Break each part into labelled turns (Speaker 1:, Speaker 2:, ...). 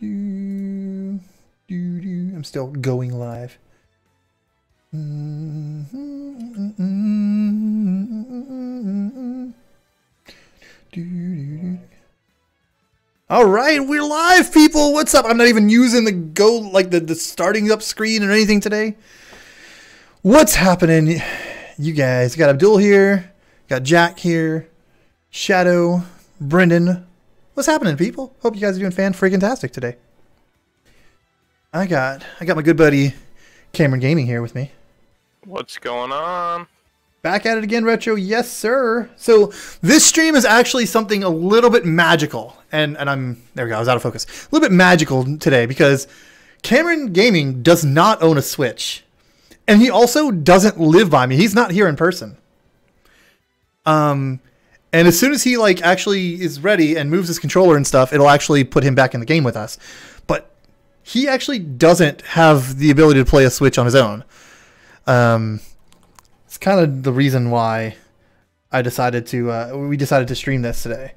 Speaker 1: Do, do, do. I'm still going live. All right, we're live, people. What's up? I'm not even using the go like the, the starting up screen or anything today. What's happening, you guys? Got Abdul here, got Jack here, Shadow, Brendan. What's happening, people? Hope you guys are doing fan freaking tastic today. I got I got my good buddy Cameron Gaming here with me.
Speaker 2: What's going on?
Speaker 1: Back at it again, Retro. Yes, sir. So this stream is actually something a little bit magical. And and I'm there we go, I was out of focus. A little bit magical today because Cameron Gaming does not own a Switch. And he also doesn't live by me. He's not here in person. Um and as soon as he like actually is ready and moves his controller and stuff, it'll actually put him back in the game with us. But he actually doesn't have the ability to play a Switch on his own. Um, it's kind of the reason why I decided to uh, we decided to stream this today.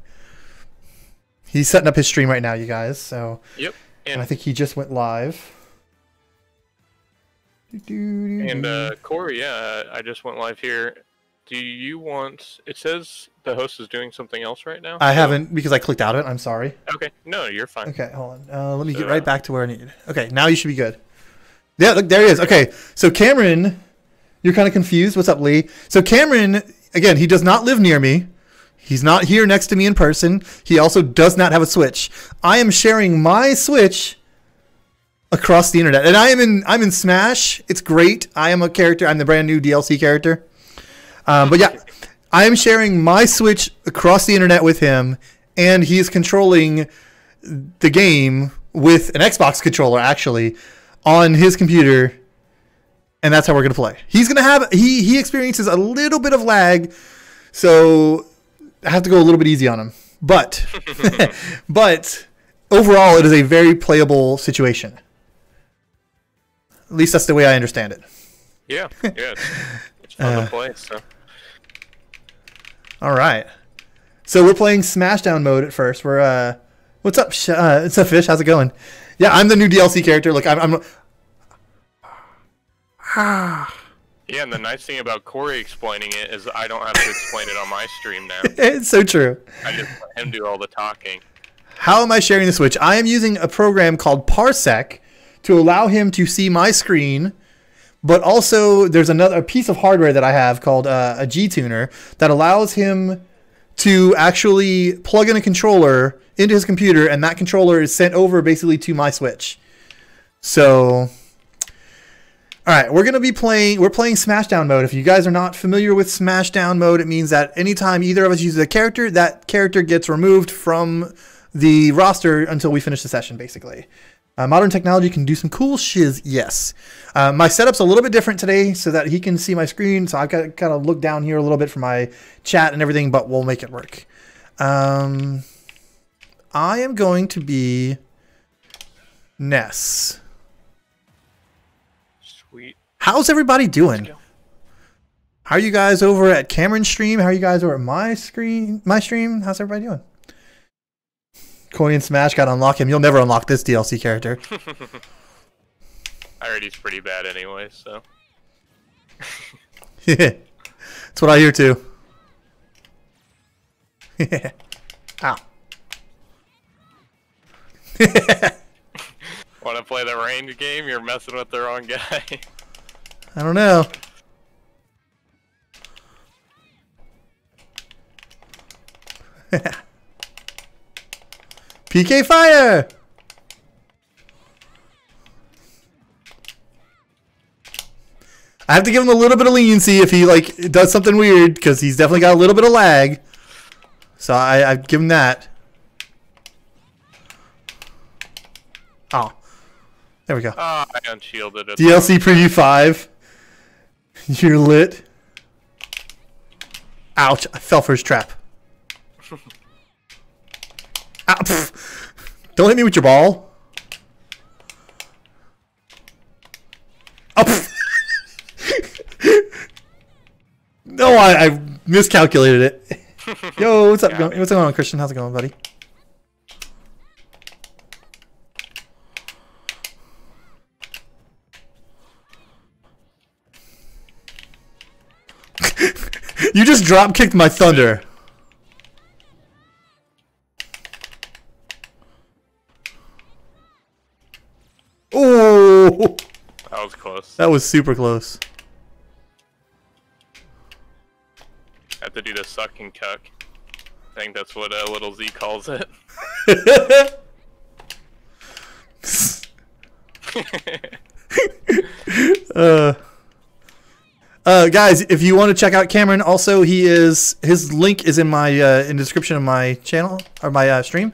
Speaker 1: He's setting up his stream right now, you guys. So
Speaker 2: Yep.
Speaker 1: and
Speaker 2: And
Speaker 1: I think he just went live.
Speaker 2: and uh, Corey, yeah, I just went live here. Do you want? It says the host is doing something else right now.
Speaker 1: I
Speaker 2: so-
Speaker 1: haven't because I clicked out of it. I'm sorry.
Speaker 2: Okay, no, you're fine.
Speaker 1: Okay, hold on. Uh, let me
Speaker 2: So,
Speaker 1: get right back to where I need. Okay, now you should be good. Yeah, look, there he is. Okay, so Cameron, you're kind of confused. What's up, Lee? So Cameron, again, he does not live near me. He's not here next to me in person. He also does not have a Switch. I am sharing my Switch across the internet, and I am in. I'm in Smash. It's great. I am a character. I'm the brand new DLC character. Um, but yeah, I am sharing my Switch across the internet with him, and he is controlling the game with an Xbox controller actually on his computer, and that's how we're gonna play. He's gonna have he he experiences a little bit of lag, so I have to go a little bit easy on him. But but overall, it is a very playable situation. At least that's the way I understand it.
Speaker 2: Yeah, yeah, it's, fun
Speaker 1: Uh,
Speaker 2: to play. So
Speaker 1: All right. So we're playing Smashdown mode at first. We're uh, what's up? Uh, what's up, Fish? How's it going? Yeah, I'm the new DLC character. Look, I'm. I'm
Speaker 2: yeah, and the nice thing about Corey explaining it is I don't have to explain it on my stream now.
Speaker 1: it's so true.
Speaker 2: I just let him do all the talking.
Speaker 1: How am I sharing the Switch? I am using a program called Parsec to allow him to see my screen, but also there's another piece of hardware that I have called uh, a G tuner that allows him to actually plug in a controller into his computer, and that controller is sent over basically to my Switch. So, all right, we're gonna be playing. We're playing Smashdown mode. If you guys are not familiar with Smashdown mode, it means that anytime either of us uses a character, that character gets removed from the roster until we finish the session, basically. Uh, modern technology can do some cool shiz, yes. Uh, my setup's a little bit different today so that he can see my screen, so I've got to kind of look down here a little bit for my chat and everything, but we'll make it work. Um, I am going to be Ness.
Speaker 2: Sweet.
Speaker 1: How's everybody doing? How are you guys over at Cameron's stream? How are you guys over at my screen? My stream? How's everybody doing? Coin Smash got unlock him. You'll never unlock this DLC character.
Speaker 2: I heard he's pretty bad anyway. So yeah.
Speaker 1: That's what I hear too. Yeah. Ow.
Speaker 2: want to play the range game? You're messing with the wrong guy.
Speaker 1: I don't know. PK fire! I have to give him a little bit of leniency if he like does something weird because he's definitely got a little bit of lag. So I, I give him that. Oh, there we go.
Speaker 2: Ah, I unshielded it.
Speaker 1: DLC preview five. You're lit. Ouch! I fell for his trap. Ah, Don't hit me with your ball. Oh, no, I, I, miscalculated it. Yo, what's up?
Speaker 2: Yeah.
Speaker 1: What's going on, Christian? How's it going, buddy? you just drop kicked my thunder. Oh,
Speaker 2: That was close.
Speaker 1: that was super close.
Speaker 2: Have to do the sucking cuck. I think that's what uh, little Z calls it.
Speaker 1: uh, uh, guys, if you want to check out Cameron, also he is his link is in my uh, in the description of my channel or my uh, stream,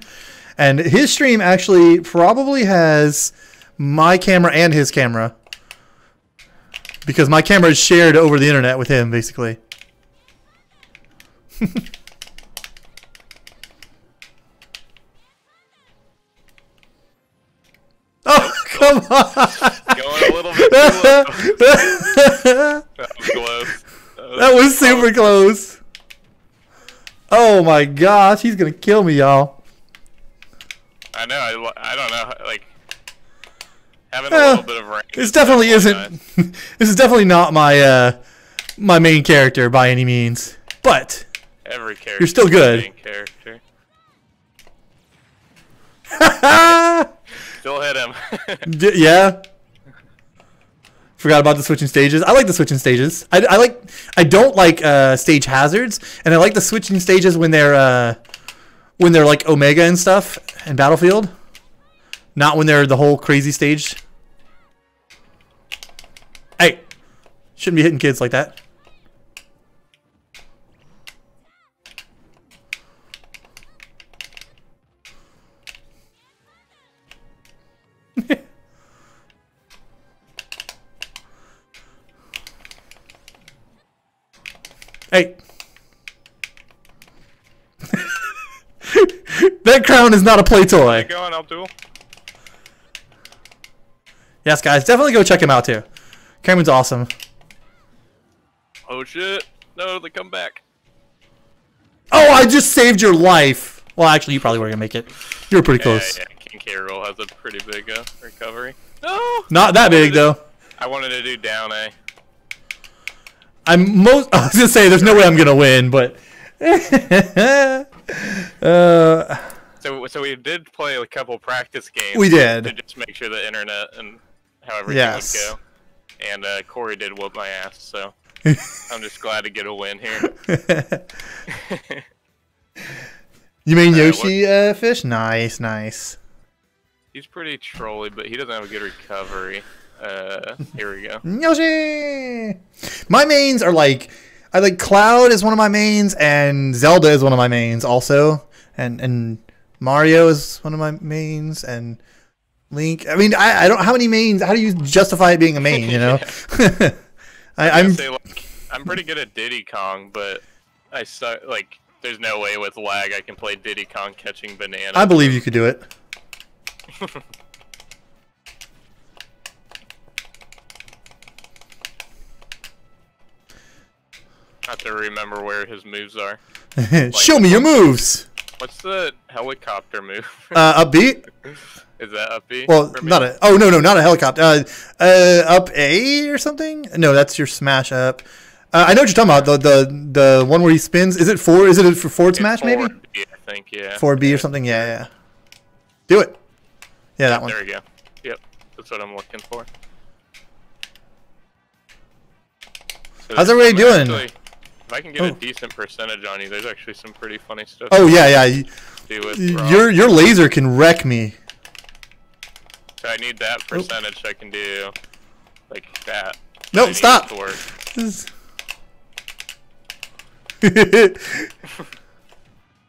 Speaker 1: and his stream actually probably has my camera and his camera because my camera is shared over the internet with him, basically. oh, come on!
Speaker 2: Going a little bit. That was close. That was,
Speaker 1: That was super close. Oh my gosh, he's gonna kill me, y'all.
Speaker 2: I know. I, I don't know. Like having a
Speaker 1: Eh,
Speaker 2: little bit of range.
Speaker 1: This definitely
Speaker 2: is
Speaker 1: isn't. this is definitely not my uh, my main character by any means. But
Speaker 2: Every character.
Speaker 1: You're still good.
Speaker 2: Main character. Still hit him.
Speaker 1: d- yeah. Forgot about the switching stages. I like the switching stages. I, I like. I don't like uh, stage hazards, and I like the switching stages when they're uh, when they're like Omega and stuff and Battlefield. Not when they're the whole crazy stage. Shouldn't be hitting kids like that. Hey. that crown is not a play toy.
Speaker 2: Going, Abdul.
Speaker 1: Yes, guys, definitely go check him out too. Cameron's awesome.
Speaker 2: Oh shit! No, they come back.
Speaker 1: Oh, I just saved your life. Well, actually, you probably were gonna make it. You were pretty close.
Speaker 2: yeah. King K. Rool has a pretty big uh, recovery. No.
Speaker 1: Not that big though.
Speaker 2: I wanted to do down A.
Speaker 1: I'm most. I was gonna say there's no way I'm gonna win, but. uh,
Speaker 2: So, so we did play a couple practice games.
Speaker 1: We did.
Speaker 2: to just make sure the internet and how everything
Speaker 1: Yes.
Speaker 2: would go. And uh, Corey did whoop my ass, so I'm just glad to get a win here.
Speaker 1: you mean Yoshi uh, fish? Nice, nice.
Speaker 2: He's pretty trolly, but he doesn't have a good recovery. Uh, here we go.
Speaker 1: Yoshi. My mains are like, I like Cloud is one of my mains, and Zelda is one of my mains also, and and Mario is one of my mains, and Link. I mean, I, I don't how many mains. How do you justify it being a main? You know, I,
Speaker 2: I'm
Speaker 1: I'm
Speaker 2: say, like, I'm pretty good at Diddy Kong, but I suck. Like, there's no way with lag I can play Diddy Kong catching banana.
Speaker 1: I believe you could do it.
Speaker 2: I have to remember where his moves are.
Speaker 1: Show me your moves.
Speaker 2: What's the helicopter move?
Speaker 1: Uh, upbeat.
Speaker 2: Is that up B?
Speaker 1: Well, not a. Oh no, no, not a helicopter. Uh, uh, up A or something. No, that's your smash up. Uh, I know what you're talking about. The the the one where he spins. Is it four? Is it for forward smash maybe?
Speaker 2: Forward B, I think, yeah.
Speaker 1: Four B or something. Yeah, yeah. Do it. Yeah, that one.
Speaker 2: There we go. Yep, that's what I'm looking for. So
Speaker 1: How's everybody doing?
Speaker 2: actually- if I can get
Speaker 1: Oh.
Speaker 2: a decent percentage on you, there's actually some pretty funny stuff
Speaker 1: Oh yeah, yeah. You-
Speaker 2: to do with Rob.
Speaker 1: Your your laser can wreck me.
Speaker 2: So I need that oh. percentage so I can do like that.
Speaker 1: No,
Speaker 2: need
Speaker 1: stop.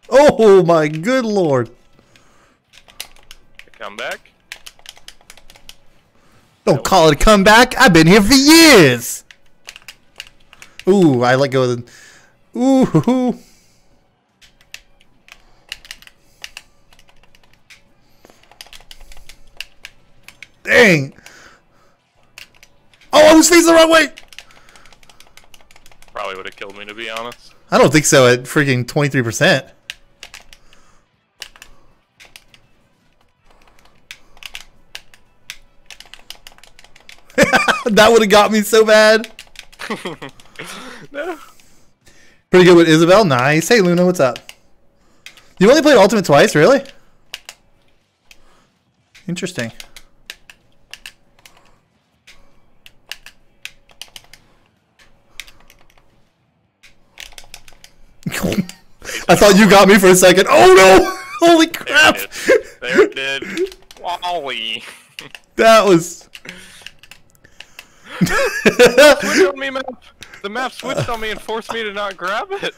Speaker 1: oh my good lord!
Speaker 2: Come back.
Speaker 1: Don't call it a comeback. I've been here for years. Ooh, I let go of the. Ooh, hoo, hoo. Dang. Oh, I was facing the wrong way.
Speaker 2: Probably would have killed me to be honest.
Speaker 1: I don't think so at freaking 23%. that would have got me so bad.
Speaker 2: no.
Speaker 1: Pretty good with Isabelle. Nice. Hey, Luna, what's up? You only played Ultimate twice, really? Interesting. I thought you got me for a second. Oh no! Holy
Speaker 2: There
Speaker 1: crap!
Speaker 2: it is. There it did. Wally.
Speaker 1: That was.
Speaker 2: Switch on me, map. The map switched on me and forced me to not grab it.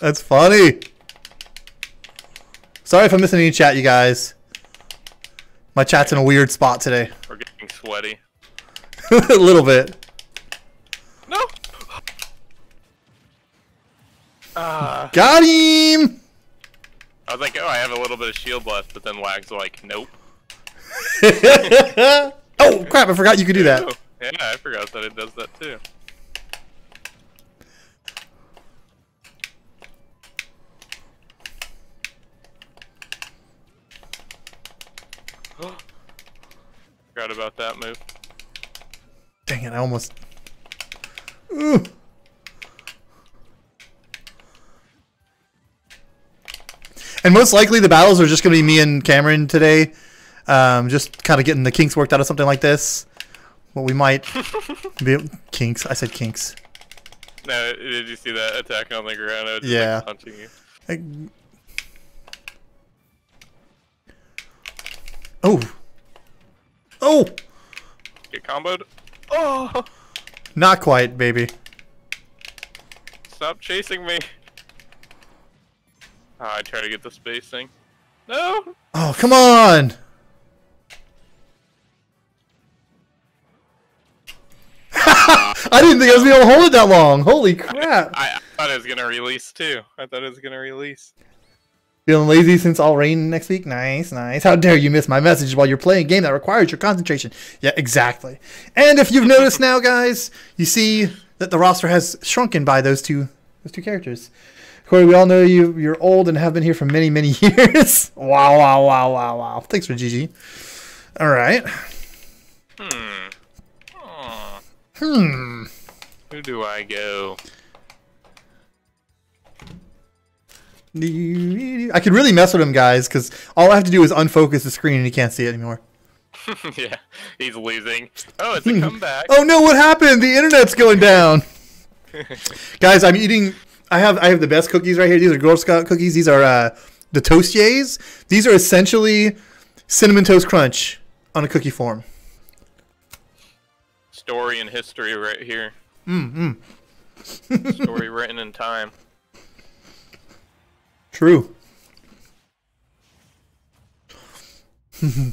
Speaker 1: That's funny. Sorry if I'm missing any chat, you guys. My chat's in a weird spot today.
Speaker 2: We're getting sweaty.
Speaker 1: a little bit.
Speaker 2: No. Ah.
Speaker 1: Got him!
Speaker 2: I was like, oh, I have a little bit of shield left, but then Lag's like, nope.
Speaker 1: oh, crap, I forgot you could do that.
Speaker 2: Yeah, I forgot that it does that too. Forgot about that move.
Speaker 1: Dang it, I almost. Ooh. And most likely the battles are just going to be me and Cameron today. Um, just kind of getting the kinks worked out of something like this. What we might be. Kinks. I said kinks.
Speaker 2: No, did you see that attack on the ground? I just,
Speaker 1: Yeah.
Speaker 2: Like, punching you.
Speaker 1: Like- Oh. Oh!
Speaker 2: Get comboed. Oh!
Speaker 1: Not quite, baby.
Speaker 2: Stop chasing me. Ah, I try to get the spacing. No!
Speaker 1: Oh, come on! I didn't think I was going to be able to hold it that long. Holy crap.
Speaker 2: I, I thought it was gonna release too. I thought it was gonna release.
Speaker 1: Feeling lazy since all rain next week? Nice, nice. How dare you miss my message while you're playing a game that requires your concentration? Yeah, exactly. And if you've noticed now, guys, you see that the roster has shrunken by those two those two characters. Corey, we all know you you're old and have been here for many, many years. wow, wow, wow, wow, wow. Thanks for GG. All right.
Speaker 2: Hmm.
Speaker 1: Hmm.
Speaker 2: who do I go?
Speaker 1: I could really mess with him, guys, because all I have to do is unfocus the screen and he can't see it anymore.
Speaker 2: yeah, he's losing. Oh, it's a comeback.
Speaker 1: Oh no, what happened? The internet's going down. Guys, I'm eating I have I have the best cookies right here. These are Girl Scout cookies. These are uh the Toastiers. These are essentially cinnamon toast crunch on a cookie form.
Speaker 2: Story and history right here.
Speaker 1: Mm mm.
Speaker 2: Story written in time.
Speaker 1: True.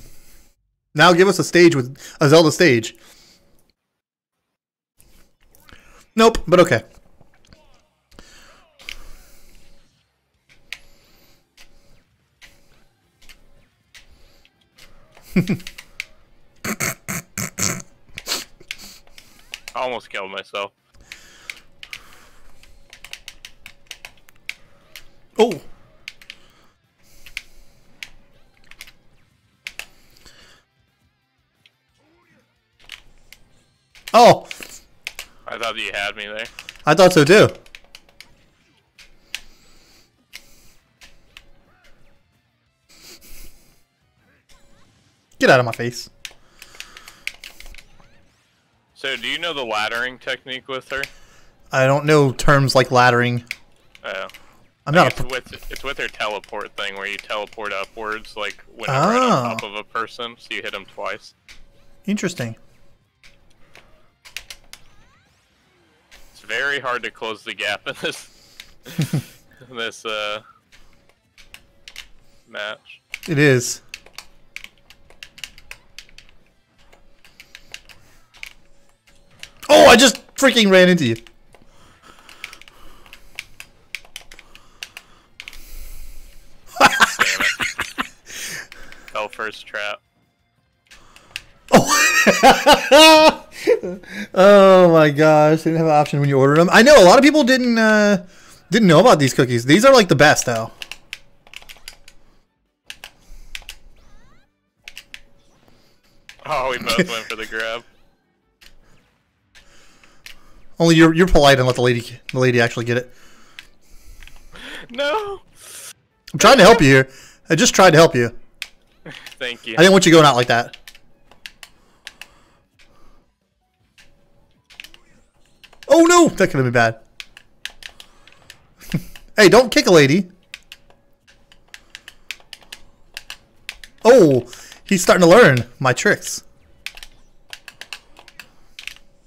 Speaker 1: now give us a stage with a Zelda stage. Nope, but okay.
Speaker 2: I almost killed myself.
Speaker 1: Oh. Oh,
Speaker 2: I thought you had me there.
Speaker 1: I thought so too. Get out of my face.
Speaker 2: So, do you know the laddering technique with her?
Speaker 1: I don't know terms like laddering.
Speaker 2: Oh.
Speaker 1: I'm not
Speaker 2: It's with it's with her teleport thing where you teleport upwards, like when you're right on
Speaker 1: Oh.
Speaker 2: top of a person, so you hit them twice.
Speaker 1: Interesting.
Speaker 2: Very hard to close the gap in this in this uh match.
Speaker 1: It is. Oh, I just freaking ran into you.
Speaker 2: Fell first trap.
Speaker 1: oh my gosh, they didn't have an option when you ordered them. I know a lot of people didn't uh, didn't know about these cookies. These are like the best though.
Speaker 2: Oh, we both went for the grab.
Speaker 1: Only you're you're polite and let the lady the lady actually get it.
Speaker 2: No.
Speaker 1: I'm trying to help you here. I just tried to help you.
Speaker 2: Thank you.
Speaker 1: I didn't want you going out like that. Oh no, that could have been bad. hey, don't kick a lady. Oh, he's starting to learn my tricks.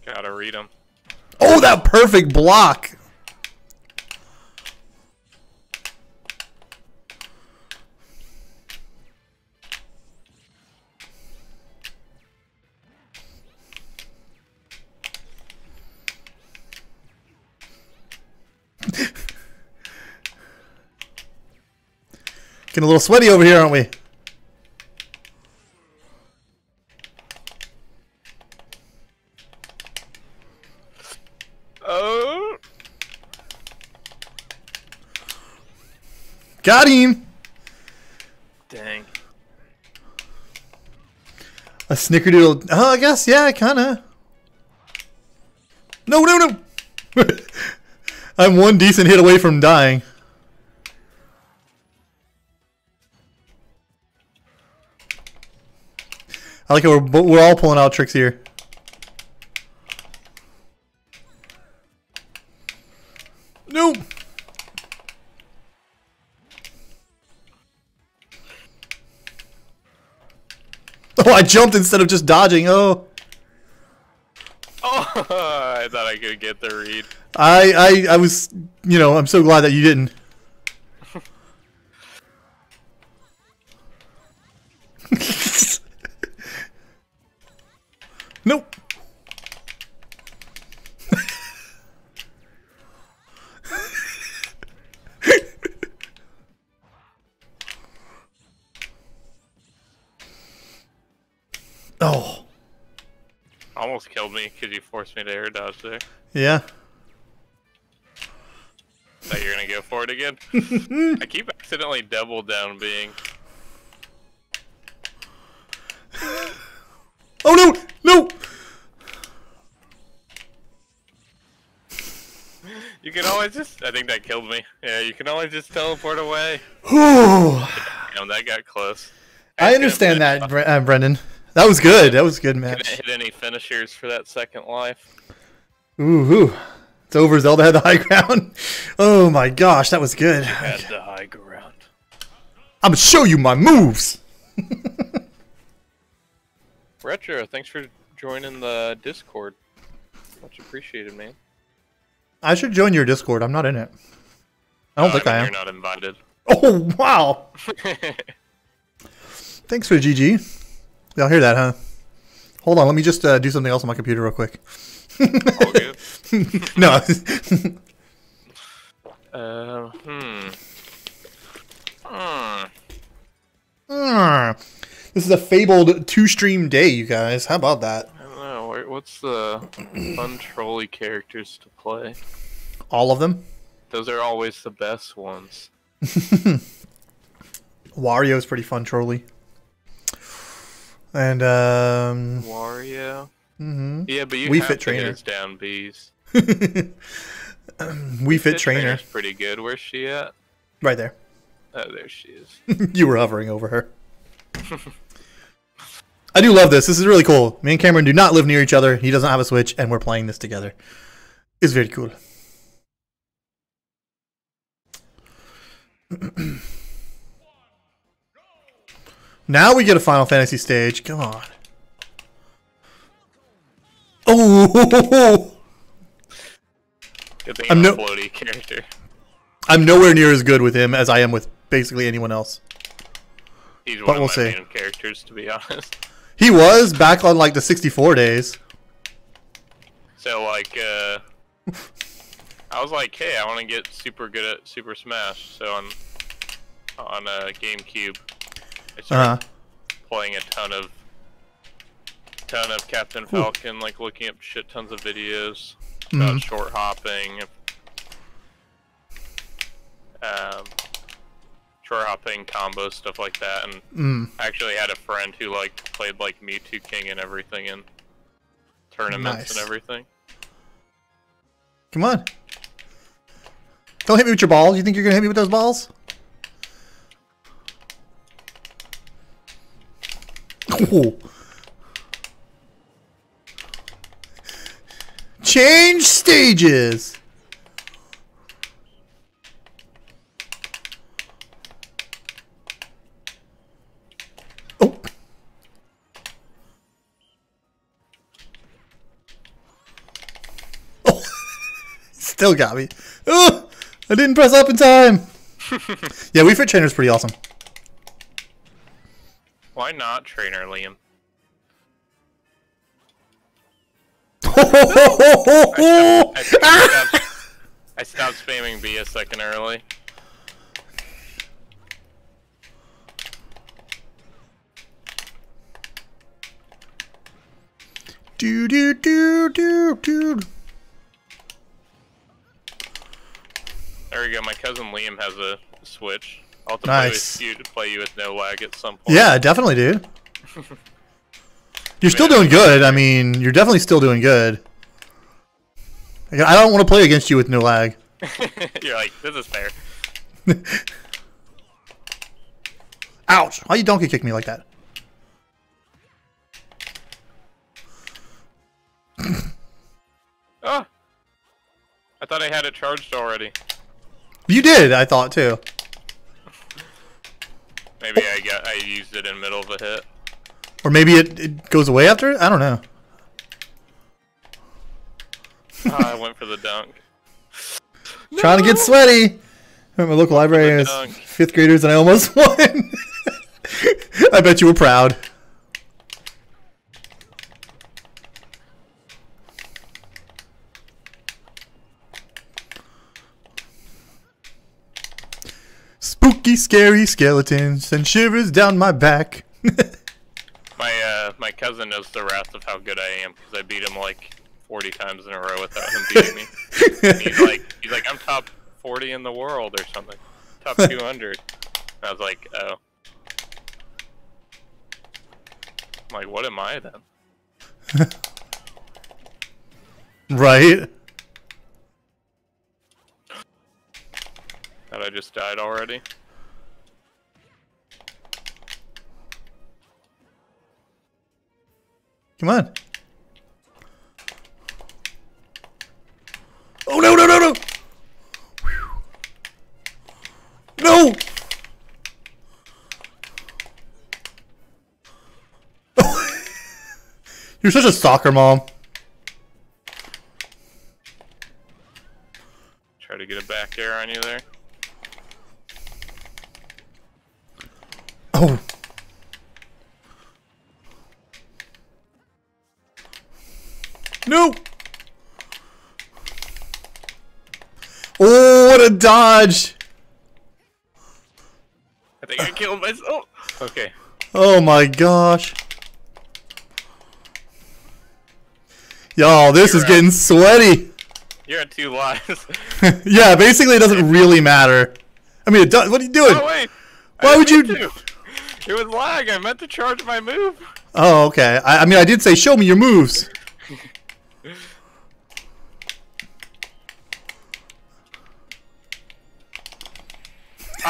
Speaker 2: Gotta read him.
Speaker 1: Oh, that perfect block. Getting a little sweaty over here, aren't we?
Speaker 2: Oh.
Speaker 1: Got him.
Speaker 2: Dang.
Speaker 1: A snickerdoodle. Oh, I guess, yeah, kind of. No, no, no. I'm one decent hit away from dying. I like how we're, we're all pulling out tricks here. Nope. Oh, I jumped instead of just dodging. Oh.
Speaker 2: Oh, I thought I could get the read.
Speaker 1: I, I I was you know I'm so glad that you didn't. Nope. oh
Speaker 2: Almost killed me because you forced me to air dodge there.
Speaker 1: yeah.
Speaker 2: Thought you're gonna go for it again. I keep accidentally double down being.
Speaker 1: Oh no
Speaker 2: You can always just. I think that killed me. Yeah, you can always just teleport away. Damn, that got close.
Speaker 1: I understand that, Bre- uh, Brendan. That was good. That was good
Speaker 2: Couldn't
Speaker 1: match.
Speaker 2: hit any finishers for that second life.
Speaker 1: Ooh, ooh. It's over. Zelda had the high ground. Oh my gosh, that was good.
Speaker 2: At the high ground.
Speaker 1: I'm gonna show you my moves.
Speaker 2: Retro, thanks for joining the Discord. Much appreciated, man.
Speaker 1: I should join your Discord. I'm not in it. I don't
Speaker 2: Uh,
Speaker 1: think I am.
Speaker 2: You're not invited.
Speaker 1: Oh wow! Thanks for GG. Y'all hear that, huh? Hold on, let me just uh, do something else on my computer real quick. No.
Speaker 2: Uh, hmm. Hmm.
Speaker 1: Hmm. this is a fabled two-stream day, you guys. How about that?
Speaker 2: I don't know. where- What's the fun trolley characters to play?
Speaker 1: All of them.
Speaker 2: Those are always the best ones.
Speaker 1: Wario's pretty fun, Trolley. And um,
Speaker 2: Wario.
Speaker 1: mhm.
Speaker 2: Yeah, but you
Speaker 1: Wii
Speaker 2: have
Speaker 1: Fit Trainer.
Speaker 2: down bees.
Speaker 1: Wii Fit Trainer,
Speaker 2: Trainer's pretty good. Where's she at?
Speaker 1: right there.
Speaker 2: Oh, there she is.
Speaker 1: you were hovering over her. I do love this. This is really cool. Me and Cameron do not live near each other. He doesn't have a Switch, and we're playing this together. It's very cool. now we get a Final Fantasy stage. Come on. Oh,
Speaker 2: Good thing
Speaker 1: I'm no-
Speaker 2: a floaty character.
Speaker 1: I'm nowhere near as good with him as I am with basically anyone else.
Speaker 2: He's
Speaker 1: But
Speaker 2: one of
Speaker 1: we'll
Speaker 2: my
Speaker 1: see.
Speaker 2: main characters, to be honest.
Speaker 1: He was back on like the 64 days.
Speaker 2: So like, uh, I was like, hey, I want to get super good at Super Smash. So on on uh, GameCube, I started
Speaker 1: Uh huh.
Speaker 2: playing a ton of ton of Captain Falcon, like looking up shit tons of videos about
Speaker 1: Mhm.
Speaker 2: short hopping, um, short hopping combos, stuff like that. And
Speaker 1: Mm.
Speaker 2: I actually had a friend who like played like Mewtwo King and everything in tournaments
Speaker 1: Nice.
Speaker 2: and everything.
Speaker 1: Come on. Don't hit me with your balls. You think you're gonna hit me with those balls? Oh. Change stages. Still got me. Oh, I didn't press up in time. yeah, Wii Fit Trainer's pretty awesome.
Speaker 2: Why not trainer Liam? I, stopped, I stopped spamming B a second early.
Speaker 1: do do do do do.
Speaker 2: There we go. My cousin Liam has a Switch. I'll have to
Speaker 1: Nice.
Speaker 2: play with you to play you with no lag at some point.
Speaker 1: Yeah, definitely, dude. You're still doing good. I mean, you're definitely still doing good. I don't want to play against you with no lag.
Speaker 2: You're like, this is fair.
Speaker 1: Ouch! Why you donkey kick me like that?
Speaker 2: Oh! I thought I had it charged already.
Speaker 1: You did, I thought too.
Speaker 2: Maybe I got I used it in the middle of a hit.
Speaker 1: Or maybe it, it goes away after it? I don't know.
Speaker 2: Ah, I went for the dunk.
Speaker 1: Trying to get sweaty. I'm at my local library is fifth graders and I almost won. I bet you were proud. Spooky, scary skeletons send shivers down my back.
Speaker 2: My uh, my cousin knows the wrath of how good I am because I beat him like 40 times in a row without him beating me. And he's like, he's like, I'm top 40 in the world or something, top 200. And I was like, oh. I'm like, what am I then?
Speaker 1: right?
Speaker 2: That I just died already.
Speaker 1: Come on. Oh no no no no! No! You're such a soccer mom.
Speaker 2: Try to get a back air on you there.
Speaker 1: Oh. Dodge.
Speaker 2: I think I killed myself. Okay.
Speaker 1: Oh my gosh. Y'all, this is
Speaker 2: You're
Speaker 1: getting sweaty.
Speaker 2: You're at two lives.
Speaker 1: yeah, basically it doesn't really matter. I mean, it does. What are you doing?
Speaker 2: oh wait.
Speaker 1: Why would you-
Speaker 2: meant to. It was lag. I meant to charge my move.
Speaker 1: Oh, okay. I, I mean, I did say show me your moves.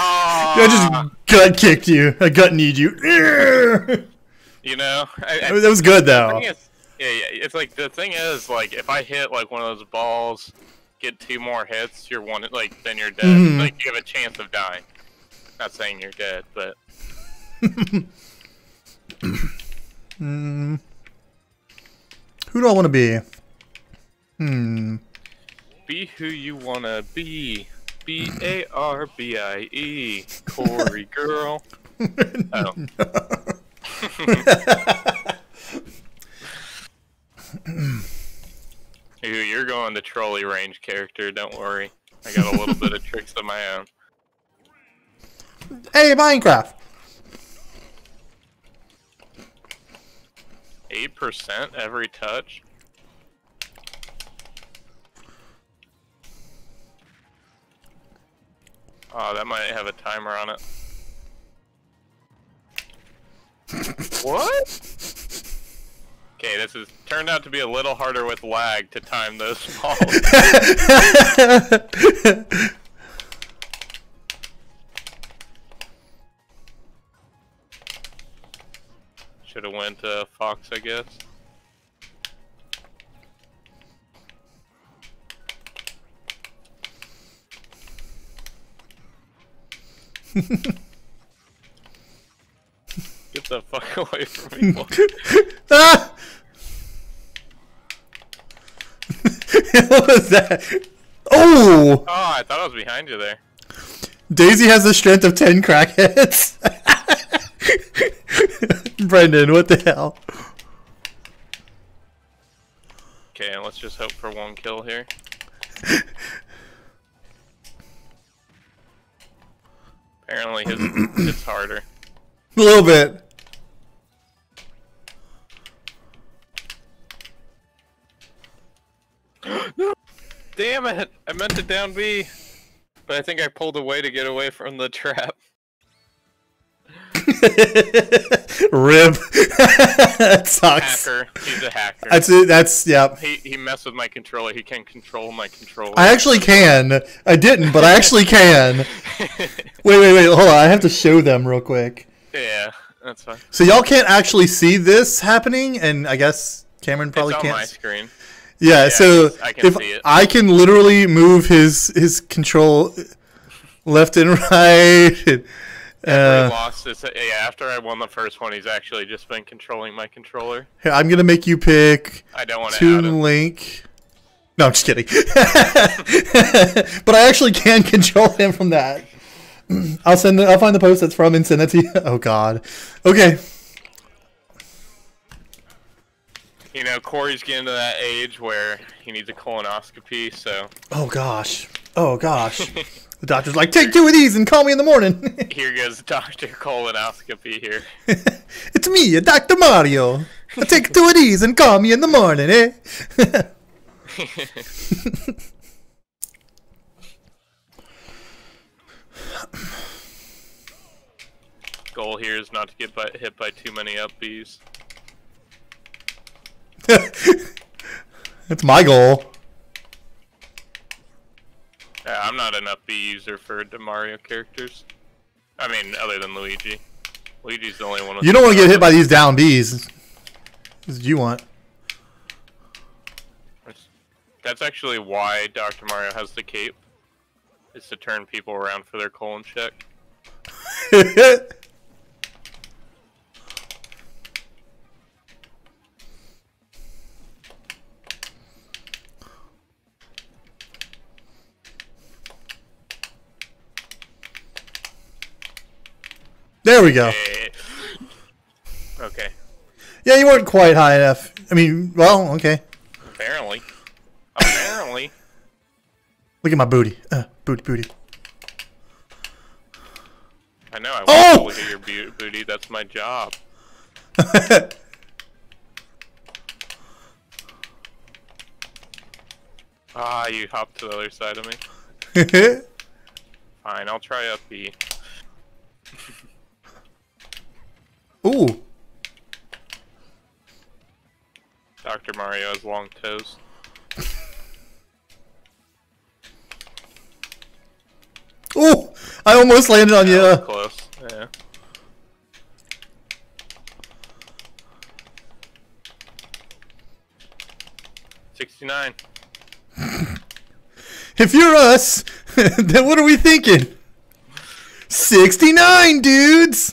Speaker 1: I just gut kicked you. I gut need you.
Speaker 2: You know. I, I,
Speaker 1: That was good though.
Speaker 2: is- yeah, yeah. It's like the thing is like if I hit like one of those balls, get two more hits, you're one like then you're dead.
Speaker 1: Mhm.
Speaker 2: Like you have a chance of dying. Not saying you're dead, but
Speaker 1: Hmm. Who do I want to be? Hmm.
Speaker 2: be who you wanna be. B A R B I E. Corey girl. Oh. You're going the trolley range character, don't worry. I got a little bit of tricks of my own.
Speaker 1: Hey, Minecraft.
Speaker 2: Eight percent every touch. Oh, that might have a timer on it. what? Okay, this is turned out to be a little harder with lag to time those balls. Should have went uh, Fox, I guess. Get the fuck away from me.
Speaker 1: ah! what was that? Oh!
Speaker 2: Oh, I thought I was behind you there.
Speaker 1: Daisy has the strength of 10 crackheads. Brendan, what the hell?
Speaker 2: Okay, let's just hope for one kill here. Apparently his hits harder.
Speaker 1: A little bit.
Speaker 2: Damn it! I meant to down B. But I think I pulled away to get away from the trap.
Speaker 1: Rib. that sucks.
Speaker 2: Hacker. He's a hacker.
Speaker 1: That's it. That's, yeah.
Speaker 2: He, he messed with my controller. He can't control my controller.
Speaker 1: I actually can. I didn't, but I actually can. Wait, wait, wait. Hold on. I have to show them real quick.
Speaker 2: yeah, that's fine.
Speaker 1: So y'all can't actually see this happening, and I guess Cameron probably
Speaker 2: it's on
Speaker 1: can't.
Speaker 2: my screen.
Speaker 1: Yeah, so
Speaker 2: I can
Speaker 1: if
Speaker 2: see it.
Speaker 1: I can literally move his his control left and right.
Speaker 2: He
Speaker 1: Uh,
Speaker 2: lost this. Yeah, after I won the first one, he's actually just been controlling my controller.
Speaker 1: here, I'm gonna make you pick
Speaker 2: I don't want to
Speaker 1: Toon
Speaker 2: add him.
Speaker 1: Link. No, I'm just kidding. but I actually can control him from that. I'll send. The, I'll find the post that's from and send it to you. Oh God. Okay.
Speaker 2: You know, Corey's getting to that age where he needs a colonoscopy, so
Speaker 1: Oh gosh. Oh gosh. the doctor's like, take two of these and call me in the morning.
Speaker 2: here goes Dr. Colonoscopy here.
Speaker 1: it's me, Dr. Mario. Take two of these and call me in the morning, eh?
Speaker 2: Goal here is not to get by, hit by too many up Bs.
Speaker 1: That's my goal.
Speaker 2: Yeah, I'm not an up B user for the Mario characters. I mean, other than Luigi. Luigi's the only one with
Speaker 1: You don't want to get hit by these down Bs. That's what you want.
Speaker 2: That's actually why Dr. Mario has the cape. Is to turn people around for their colon check.
Speaker 1: there we go.
Speaker 2: Okay,
Speaker 1: Yeah, you weren't quite high enough. I mean, well, okay.
Speaker 2: apparently. Apparently.
Speaker 1: Look at my booty. Uh, booty, booty.
Speaker 2: I know, I want
Speaker 1: Oh!
Speaker 2: to look at your booty. That's my job. Ah, you hopped to the other side of me. Fine, I'll try up B.
Speaker 1: Ooh.
Speaker 2: Dr. Mario has long toes.
Speaker 1: Ooh. I almost landed on you.
Speaker 2: Close. Yeah. Sixty-nine.
Speaker 1: If you're us, then what are we thinking? 69 dudes!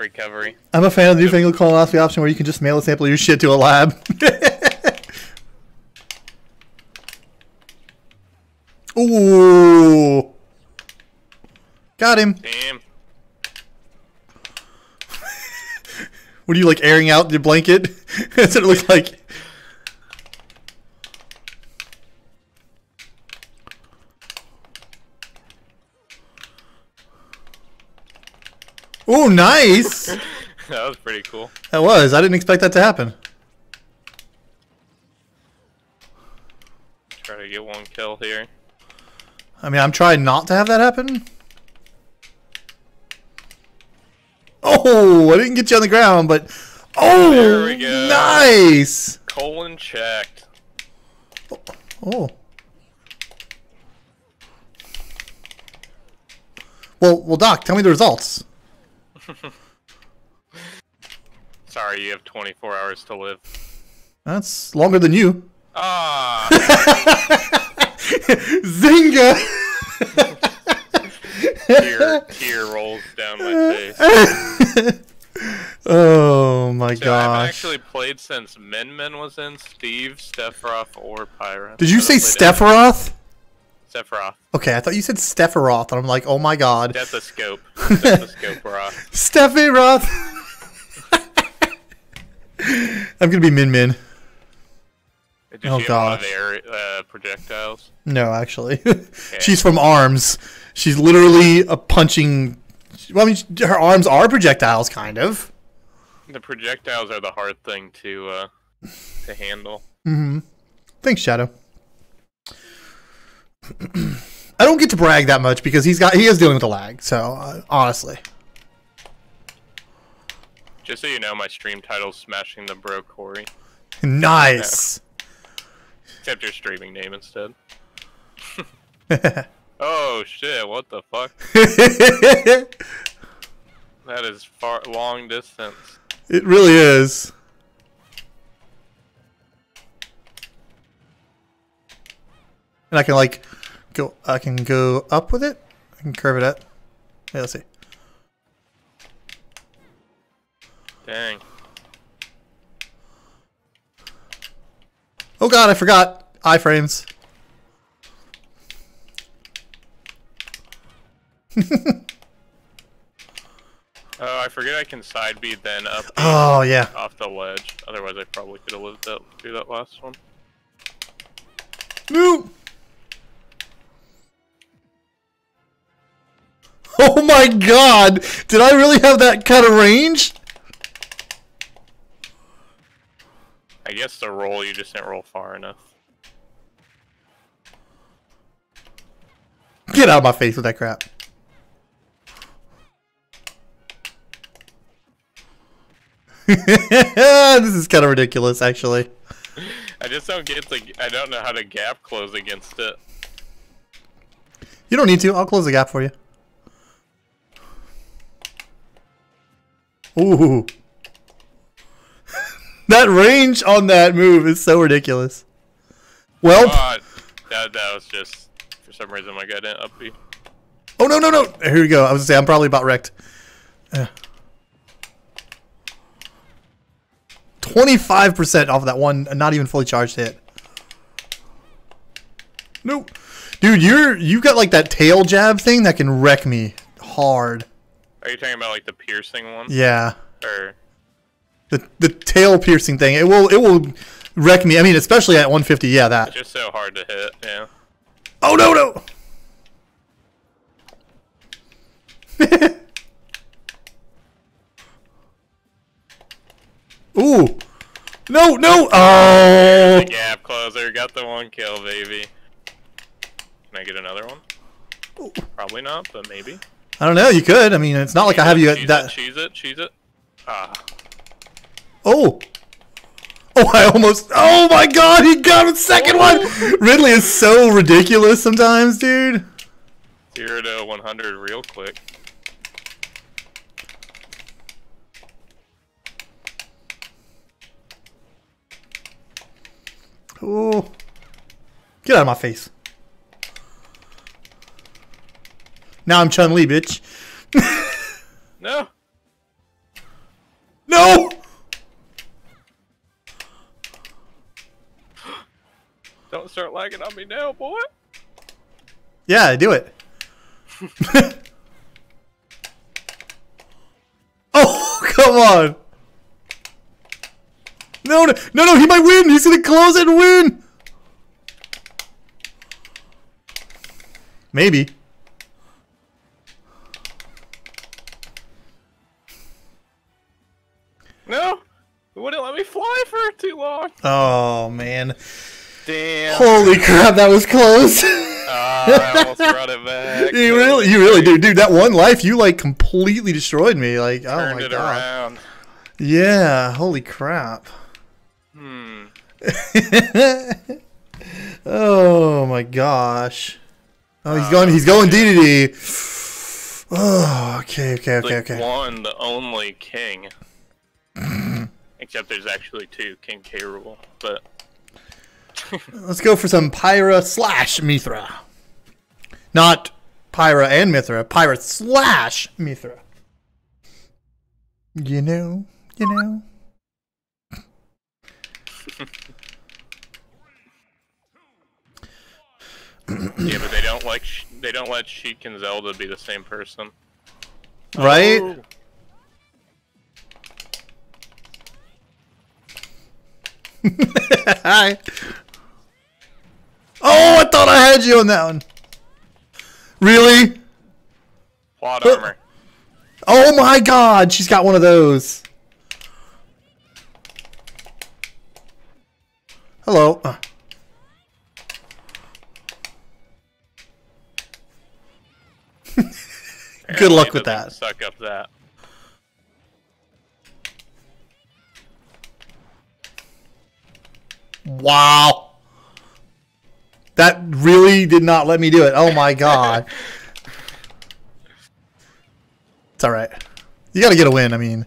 Speaker 2: Recovery.
Speaker 1: I'm a fan of the newfangled colonoscopy option where you can just mail a sample of your shit to a lab. Ooh. Got him.
Speaker 2: Damn.
Speaker 1: What are you like airing out your blanket? That's what it looked like. Oh, nice.
Speaker 2: that was pretty cool.
Speaker 1: That was. I didn't expect that to happen.
Speaker 2: Try to get one kill here.
Speaker 1: I mean, I'm trying not to have that happen. Oh, I didn't get you on the ground, but Oh,
Speaker 2: There we go.
Speaker 1: nice.
Speaker 2: Colon checked.
Speaker 1: Oh. Well, well, Doc, tell me the results.
Speaker 2: Sorry, you have 24 hours to live.
Speaker 1: That's longer than you.
Speaker 2: Ah,
Speaker 1: Zinga!
Speaker 2: tear, tear rolls down my face.
Speaker 1: oh my
Speaker 2: So I haven't
Speaker 1: gosh.
Speaker 2: actually played since Min was in, Steve, Sephiroth, or Pyra.
Speaker 1: Did you say
Speaker 2: haven't played
Speaker 1: Stepharoth?
Speaker 2: any- Sephiroth.
Speaker 1: Okay, I thought you said Stepharoth, and I'm like, oh my god.
Speaker 2: Stethoscope. Stethoscope Roth.
Speaker 1: Stepharoth! I'm gonna be Min Min.
Speaker 2: Did
Speaker 1: Oh,
Speaker 2: you have a of
Speaker 1: gosh.
Speaker 2: air uh, projectiles?
Speaker 1: No, actually. She's from ARMS. She's literally a punching. Well, I mean, her arms are projectiles, kind of.
Speaker 2: The projectiles are the hard thing to uh, to handle. Hmm.
Speaker 1: Thanks, Shadow. I don't get to brag that much because he's got he is dealing with the lag. So uh, honestly,
Speaker 2: Just so you know, my stream title's Smashing the Bro Corey.
Speaker 1: nice.
Speaker 2: Except your streaming name instead. Oh shit, what the fuck? That is far long distance.
Speaker 1: it really is. And I can like go. I can go up with it. I can curve it up. Yeah, let's see.
Speaker 2: Dang.
Speaker 1: Oh god, I forgot iframes.
Speaker 2: Oh, I forget I can side B then up
Speaker 1: Oh yeah.
Speaker 2: off the ledge. Otherwise, I probably could have lived up through that last one.
Speaker 1: No. Oh my god! Did I really have that kind of range?
Speaker 2: I guess the roll you just didn't roll far enough.
Speaker 1: Get out of my face with that crap. this is kind of ridiculous, actually.
Speaker 2: I just don't get the. I don't know how to gap close against it.
Speaker 1: You don't need to. I'll close the gap for you. Ooh. that range on that move is so ridiculous. Well,
Speaker 2: God, that that was just for some reason my guy didn't up B.
Speaker 1: oh no, no, no. Here we go. I was gonna say I'm probably about wrecked. Twenty-five percent off of that one, not even fully charged hit. Nope, dude, you're you got like that tail jab thing that can wreck me hard.
Speaker 2: Are you talking about like the piercing one?
Speaker 1: Yeah.
Speaker 2: Or
Speaker 1: the the tail piercing thing. It will it will wreck me. I mean, especially at 150. Yeah, that.
Speaker 2: just so hard to hit? Yeah.
Speaker 1: Oh no no. Ooh. No no. Oh.
Speaker 2: The gap closer got the one kill, baby. Can I get another one? Probably not, but maybe.
Speaker 1: I don't know. You could. I mean, it's not like I have you at
Speaker 2: cheese
Speaker 1: that.
Speaker 2: It, cheese it, cheese it. Ah,
Speaker 1: Oh. Oh, I almost. Oh my God, he got a second one. Ridley is so ridiculous sometimes, dude.
Speaker 2: zero to 100 real quick.
Speaker 1: Oh. Get out of my face. Now I'm Chun Li, bitch.
Speaker 2: No.
Speaker 1: No!
Speaker 2: Don't start lagging on me now, boy.
Speaker 1: Yeah, do it. oh, come on. No, no, no, no, he might win. He's going to close and win. Maybe.
Speaker 2: It wouldn't let me fly for too long.
Speaker 1: Oh, man.
Speaker 2: Damn.
Speaker 1: Holy crap, that was close.
Speaker 2: Ah, I almost brought it back.
Speaker 1: you really, you really do. Dude, that one life, you like completely destroyed me. Like, oh
Speaker 2: Turned
Speaker 1: my
Speaker 2: it
Speaker 1: god.
Speaker 2: around.
Speaker 1: Yeah, holy crap.
Speaker 2: Hmm.
Speaker 1: oh my gosh. Oh, he's going. He's going DDD. Oh, okay, okay, okay,
Speaker 2: like
Speaker 1: okay.
Speaker 2: one, the only king. Except there's actually two, King K. Rool, But
Speaker 1: Let's go for some Pyra slash Mythra. Not Pyra and Mythra. Pyra slash Mythra. You know, you know.
Speaker 2: yeah, but they don't like sh- they don't let Sheik and Zelda be the same person.
Speaker 1: Right?
Speaker 2: Oh.
Speaker 1: Hi. Oh, I thought I had you on that one. Really?
Speaker 2: Plot armor.
Speaker 1: Oh my god, she's got one of those. Hello. Uh. Good luck with that.
Speaker 2: Suck up that.
Speaker 1: Wow. That really did not let me do it. Oh my god. it's alright. You gotta get a win, I mean.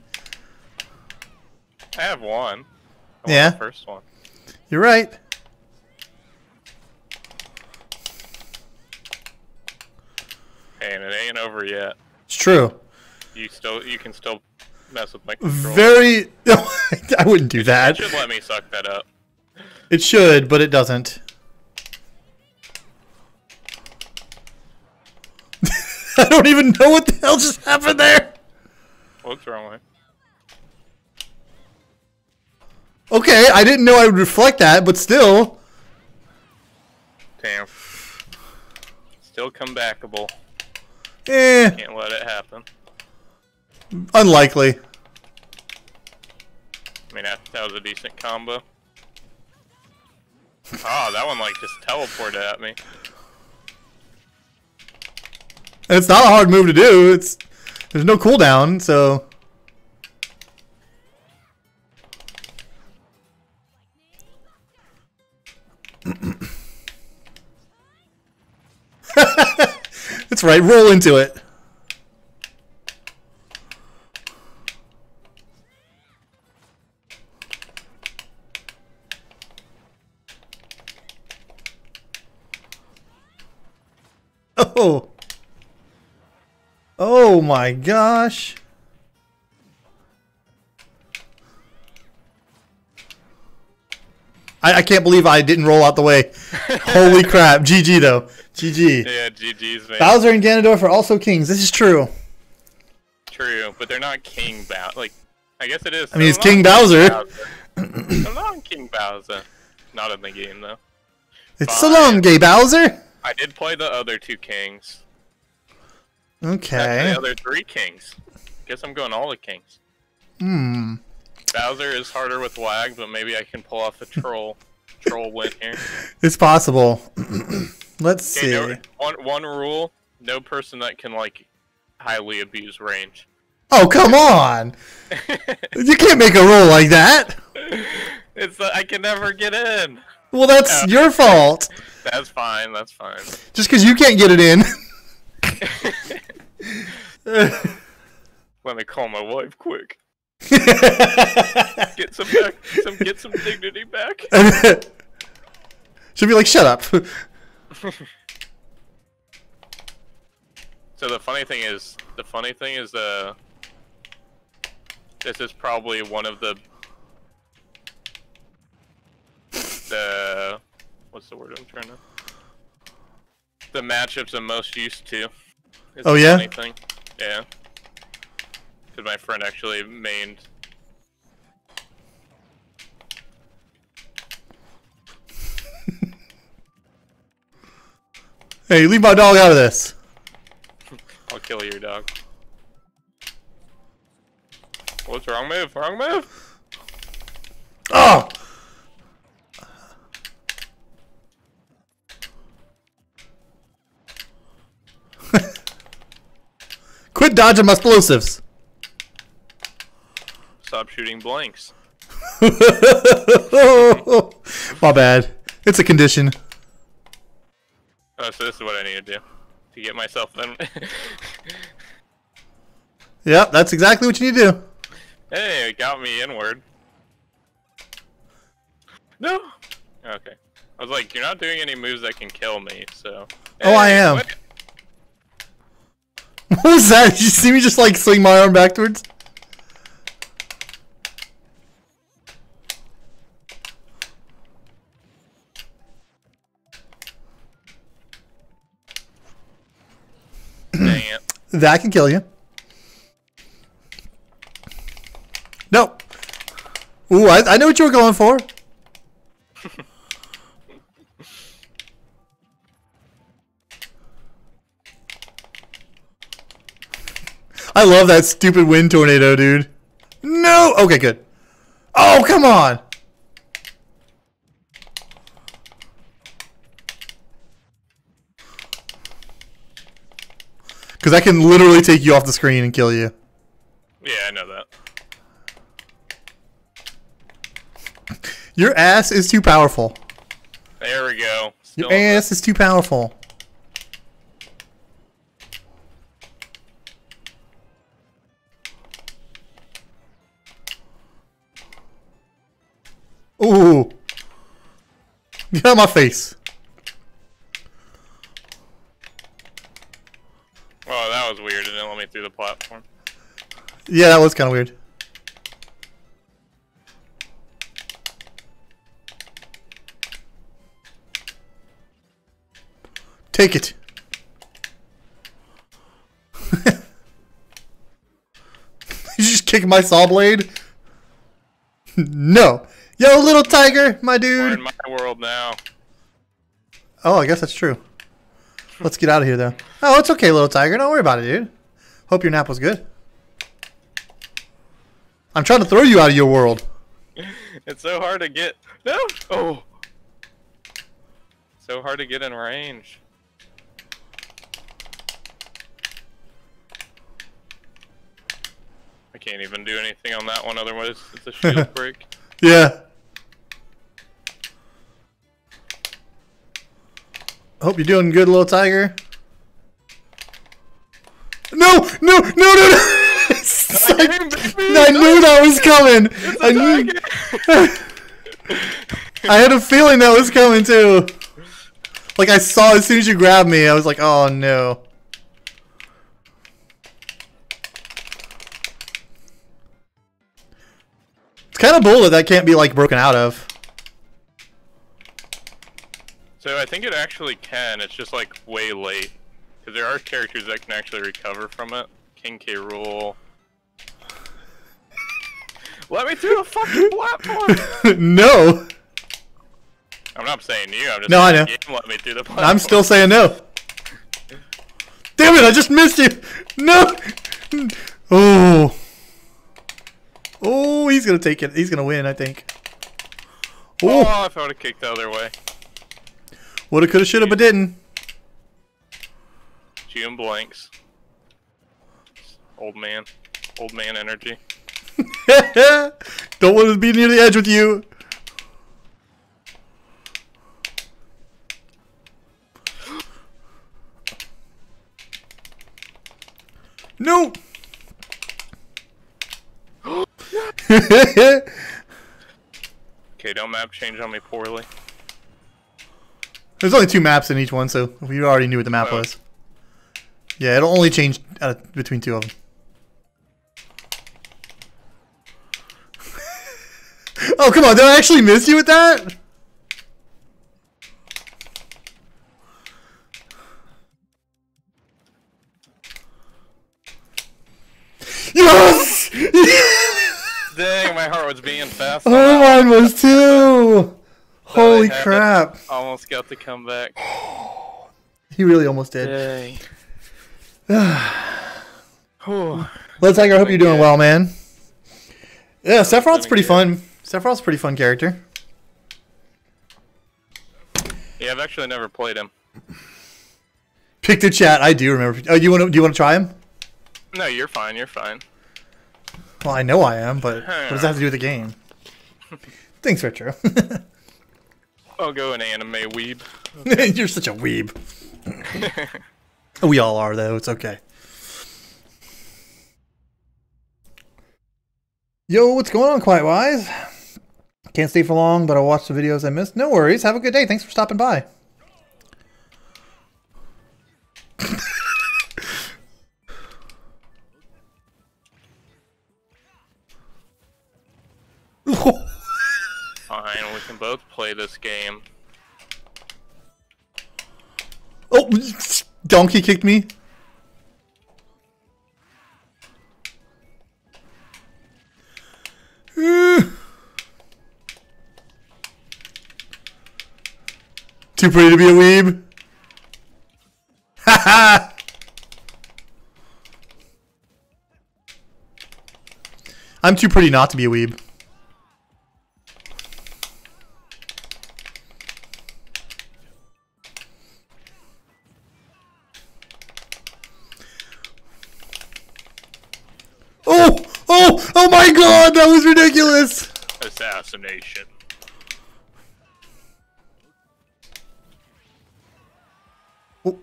Speaker 2: I have one. I won
Speaker 1: Yeah?
Speaker 2: The first one.
Speaker 1: You're right.
Speaker 2: Hey, and it ain't over yet.
Speaker 1: It's true.
Speaker 2: You still you can still mess with my control.
Speaker 1: Very. I wouldn't do that.
Speaker 2: It should let me suck that up.
Speaker 1: It should, but it doesn't. I don't even know what the hell just happened there.
Speaker 2: What's wrong with?
Speaker 1: Okay, I didn't know I would reflect that, but still.
Speaker 2: Damn. Still comebackable.
Speaker 1: Eh,
Speaker 2: Can't let it happen.
Speaker 1: unlikely.
Speaker 2: I mean, that, that was a decent combo. Oh, that one like just teleported at me.
Speaker 1: It's not a hard move to do. It's there's no cooldown, so That's right. Roll into it. My gosh. I, I can't believe I didn't roll out the way. Holy crap. GG though. GG.
Speaker 2: Yeah, GG's man.
Speaker 1: Bowser and Ganondorf are also kings. This is true.
Speaker 2: True, but they're not King Bowser. Like, I guess it is.
Speaker 1: I mean, it's
Speaker 2: They're
Speaker 1: King
Speaker 2: not
Speaker 1: Bowser.
Speaker 2: They're not King Bowser. Not in the game though.
Speaker 1: It's so
Speaker 2: Fine.
Speaker 1: long, gay Bowser.
Speaker 2: I did play the other two kings.
Speaker 1: Okay.
Speaker 2: The other three kings. Guess I'm going all the kings.
Speaker 1: Hmm.
Speaker 2: Bowser is harder with Wag, but maybe I can pull off the troll troll win here.
Speaker 1: It's possible. Let's
Speaker 2: Okay,
Speaker 1: see.
Speaker 2: no, one one rule: no person that can like highly abuse range.
Speaker 1: Oh, come on. You can't make a rule like that.
Speaker 2: it's uh, I can never get in.
Speaker 1: Well, that's
Speaker 2: Yeah.
Speaker 1: your fault.
Speaker 2: That's fine. That's fine.
Speaker 1: Just because you can't get it in.
Speaker 2: Let me call my wife quick. Get some back, some get some dignity back.
Speaker 1: She'll be like, shut up.
Speaker 2: So the funny thing is, the funny thing is, uh, this is probably one of the the what's the word I'm trying to the matchups I'm most used to.
Speaker 1: Oh, yeah?
Speaker 2: thing. Yeah. Because my friend actually mained.
Speaker 1: hey, leave my dog out of this.
Speaker 2: I'll kill your dog. What's wrong move? Wrong move.
Speaker 1: Oh! Quit dodging my explosives.
Speaker 2: stop shooting blanks.
Speaker 1: My bad. It's a condition.
Speaker 2: Oh, so this is what I need to do to get myself in.
Speaker 1: Yep, that's exactly what you need to do.
Speaker 2: hey, it got me inward. No. Okay. I was like, you're not doing any moves that can kill me, so.
Speaker 1: Oh, I am.
Speaker 2: what?
Speaker 1: What was that? Did you see me just like swing my arm backwards?
Speaker 2: Dang it.
Speaker 1: That can kill you. No. Ooh, I, I know what you were going for. I love that stupid wind tornado, dude. No. Okay, good. Oh, come on. Because I can literally take you off the screen and kill you.
Speaker 2: Yeah, I know that.
Speaker 1: Your ass is too powerful.
Speaker 2: There we go. Still
Speaker 1: Your ass is too powerful. Ooh. Get out of my face.
Speaker 2: Oh, that was weird. It didn't let me through the platform.
Speaker 1: Yeah, that was kind of weird. Take it. you just kick my saw blade? no. Yo, little tiger, my dude.
Speaker 2: We're in my world now.
Speaker 1: Oh, I guess that's true. Let's get out of here, though. Oh, it's okay, little tiger. Don't worry about it, dude. Hope your nap was good. I'm trying to throw you out of your world.
Speaker 2: It's so hard to get. No. Oh. So hard to get in range. I can't even do anything on that one. Otherwise, it's a shield break.
Speaker 1: Yeah. Hope you're doing good, little tiger. No, no, no, no, no! It's like- I knew that was coming. I knew. I had a feeling that was coming too. Like I saw as soon as you grabbed me, I was like, oh no. Kind of bull that that can't be like broken out of.
Speaker 2: So I think it actually can. It's just like way late. Because there are characters that can actually recover from it. King K. Rool. Let me through the fucking platform!
Speaker 1: no,
Speaker 2: I'm not saying you. I'm just
Speaker 1: No, I know.
Speaker 2: the game let me through the platform.
Speaker 1: I'm still saying no. Damn it! I just missed you. No. Oh. Oh, he's gonna take it. He's gonna win, I think.
Speaker 2: Oh,
Speaker 1: Oh,
Speaker 2: if I would have kicked the other way.
Speaker 1: woulda, coulda, shoulda, but didn't.
Speaker 2: June blanks. Old man. Old man energy.
Speaker 1: Don't want to be near the edge with you. No.
Speaker 2: Okay, don't map change on me poorly.
Speaker 1: There's only two maps in each one, so we already knew what the map
Speaker 2: Oh.
Speaker 1: was. Yeah, it'll only change uh, between two of them. oh, come on. Did I actually miss you with that?
Speaker 2: My heart was beating fast.
Speaker 1: oh,
Speaker 2: on that one.
Speaker 1: mine was too. Holy crap.
Speaker 2: Almost got to come back.
Speaker 1: He really almost did. Let's Tiger, I hope you're doing well, man. Yeah, Sephiroth's pretty fun. Sephiroth's a pretty fun character.
Speaker 2: Yeah, I've actually never played him.
Speaker 1: Pick the chat. I do remember. Oh, you want to? Do you want to try him?
Speaker 2: No, you're fine. You're fine.
Speaker 1: Well, I know I am, but what does that have to do with the game? Thanks, Retro.
Speaker 2: I'll go an anime weeb.
Speaker 1: You're such a weeb. we all are, though. It's okay. Yo, what's going on, Quiet Wise? Can't stay for long, but I'll watch the videos I missed. No worries. Have a good day. Thanks for stopping by.
Speaker 2: Fine, we can both play this game.
Speaker 1: oh, donkey kicked me. Too pretty to be a weeb. I'm too pretty not to be a weeb. Oh! My god! That was ridiculous!
Speaker 2: Assassination.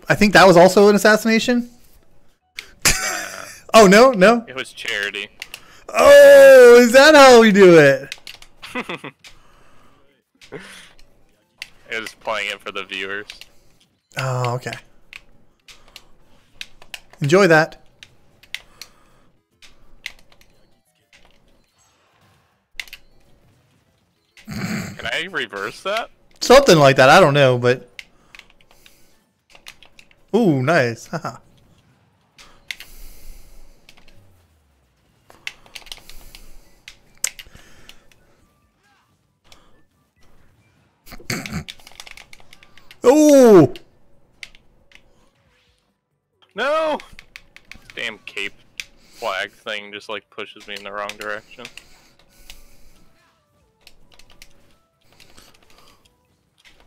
Speaker 1: I think that was also an assassination. oh no, no.
Speaker 2: It was charity.
Speaker 1: Oh, is that how we do it?
Speaker 2: It was playing it for the viewers.
Speaker 1: Oh, okay. Enjoy that.
Speaker 2: Can I reverse that?
Speaker 1: Something like that. I don't know, but. Ooh, nice. Haha. oh!
Speaker 2: No! Damn cape flag thing just like pushes me in the wrong direction.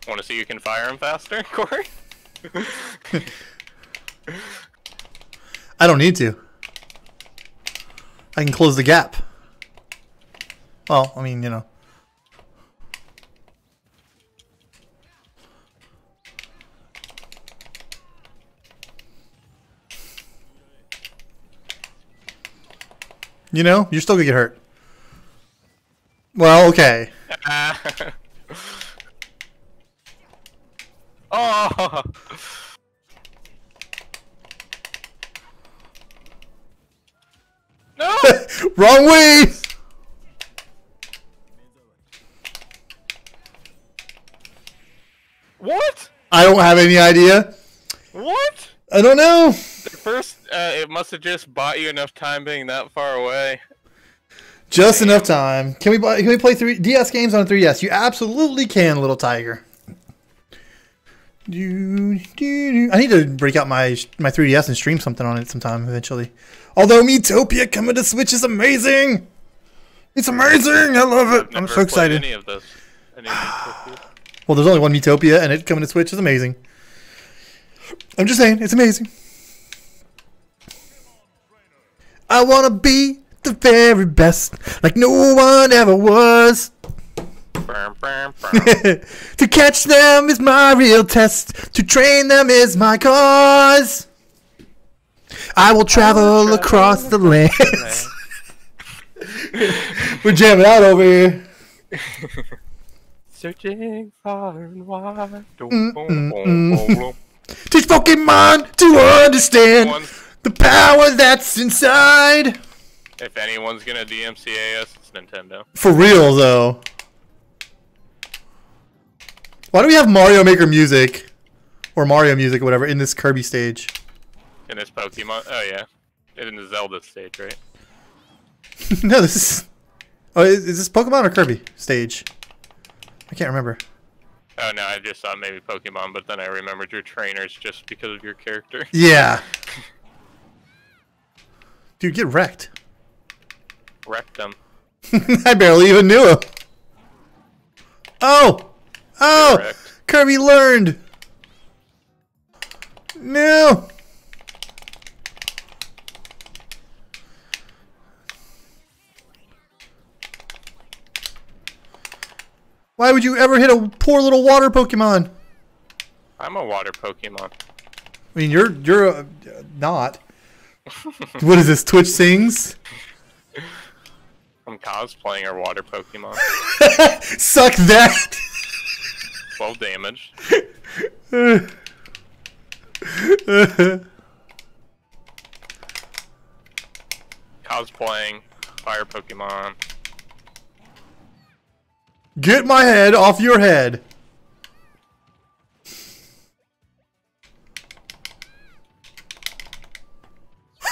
Speaker 2: Want to see you can fire him faster, Corey?
Speaker 1: I don't need to. I can close the gap. Well, I mean, you know. You know, you're still gonna get hurt. Well, okay.
Speaker 2: oh! No!
Speaker 1: Wrong way!
Speaker 2: what?
Speaker 1: I don't have any idea.
Speaker 2: What?
Speaker 1: I don't know.
Speaker 2: First, uh, it must have just bought you enough time being that far away.
Speaker 1: Just enough time. Can we buy- can we play three DS games on 3DS? You absolutely can, little tiger. Do, do, do. I need to break out my my 3DS and stream something on it sometime eventually. Although Miitopia coming to Switch is amazing. It's amazing. I love it. I'm so excited.
Speaker 2: Any of this? Any of?
Speaker 1: Well, there's only one Miitopia, and it coming to Switch is amazing. I'm just saying, it's amazing. I wanna be the very best, like no one ever was. To catch them is my real test. To train them is my cause. I will travel across the land. We're jamming out over here.
Speaker 2: Searching far and wide.
Speaker 1: mm, Teach Pokemon to understand the power that's inside.
Speaker 2: If anyone's gonna DMCA us, it's Nintendo.
Speaker 1: For real, though. Why do we have Mario Maker music? Or Mario music or whatever in this Kirby stage?
Speaker 2: In this Pokemon. Oh, yeah. In the Zelda stage, right?
Speaker 1: no, this is. Oh, is, is this Pokemon or Kirby stage? I can't remember.
Speaker 2: Oh, no, I just thought maybe Pokemon, but then I remembered your trainers just because of your character.
Speaker 1: Yeah. Dude, get wrecked.
Speaker 2: Wrecked them.
Speaker 1: I barely even knew him. Oh! Oh!
Speaker 2: Correct.
Speaker 1: Kirby learned! No! Why would you ever hit a poor little water Pokemon?
Speaker 2: I'm a water Pokemon.
Speaker 1: I mean, you're you're uh, not. what is this? Twitch sings.
Speaker 2: I'm cosplaying a water Pokemon.
Speaker 1: Suck that.
Speaker 2: 12 damage. Cosplaying fire Pokemon.
Speaker 1: Get my head off your head.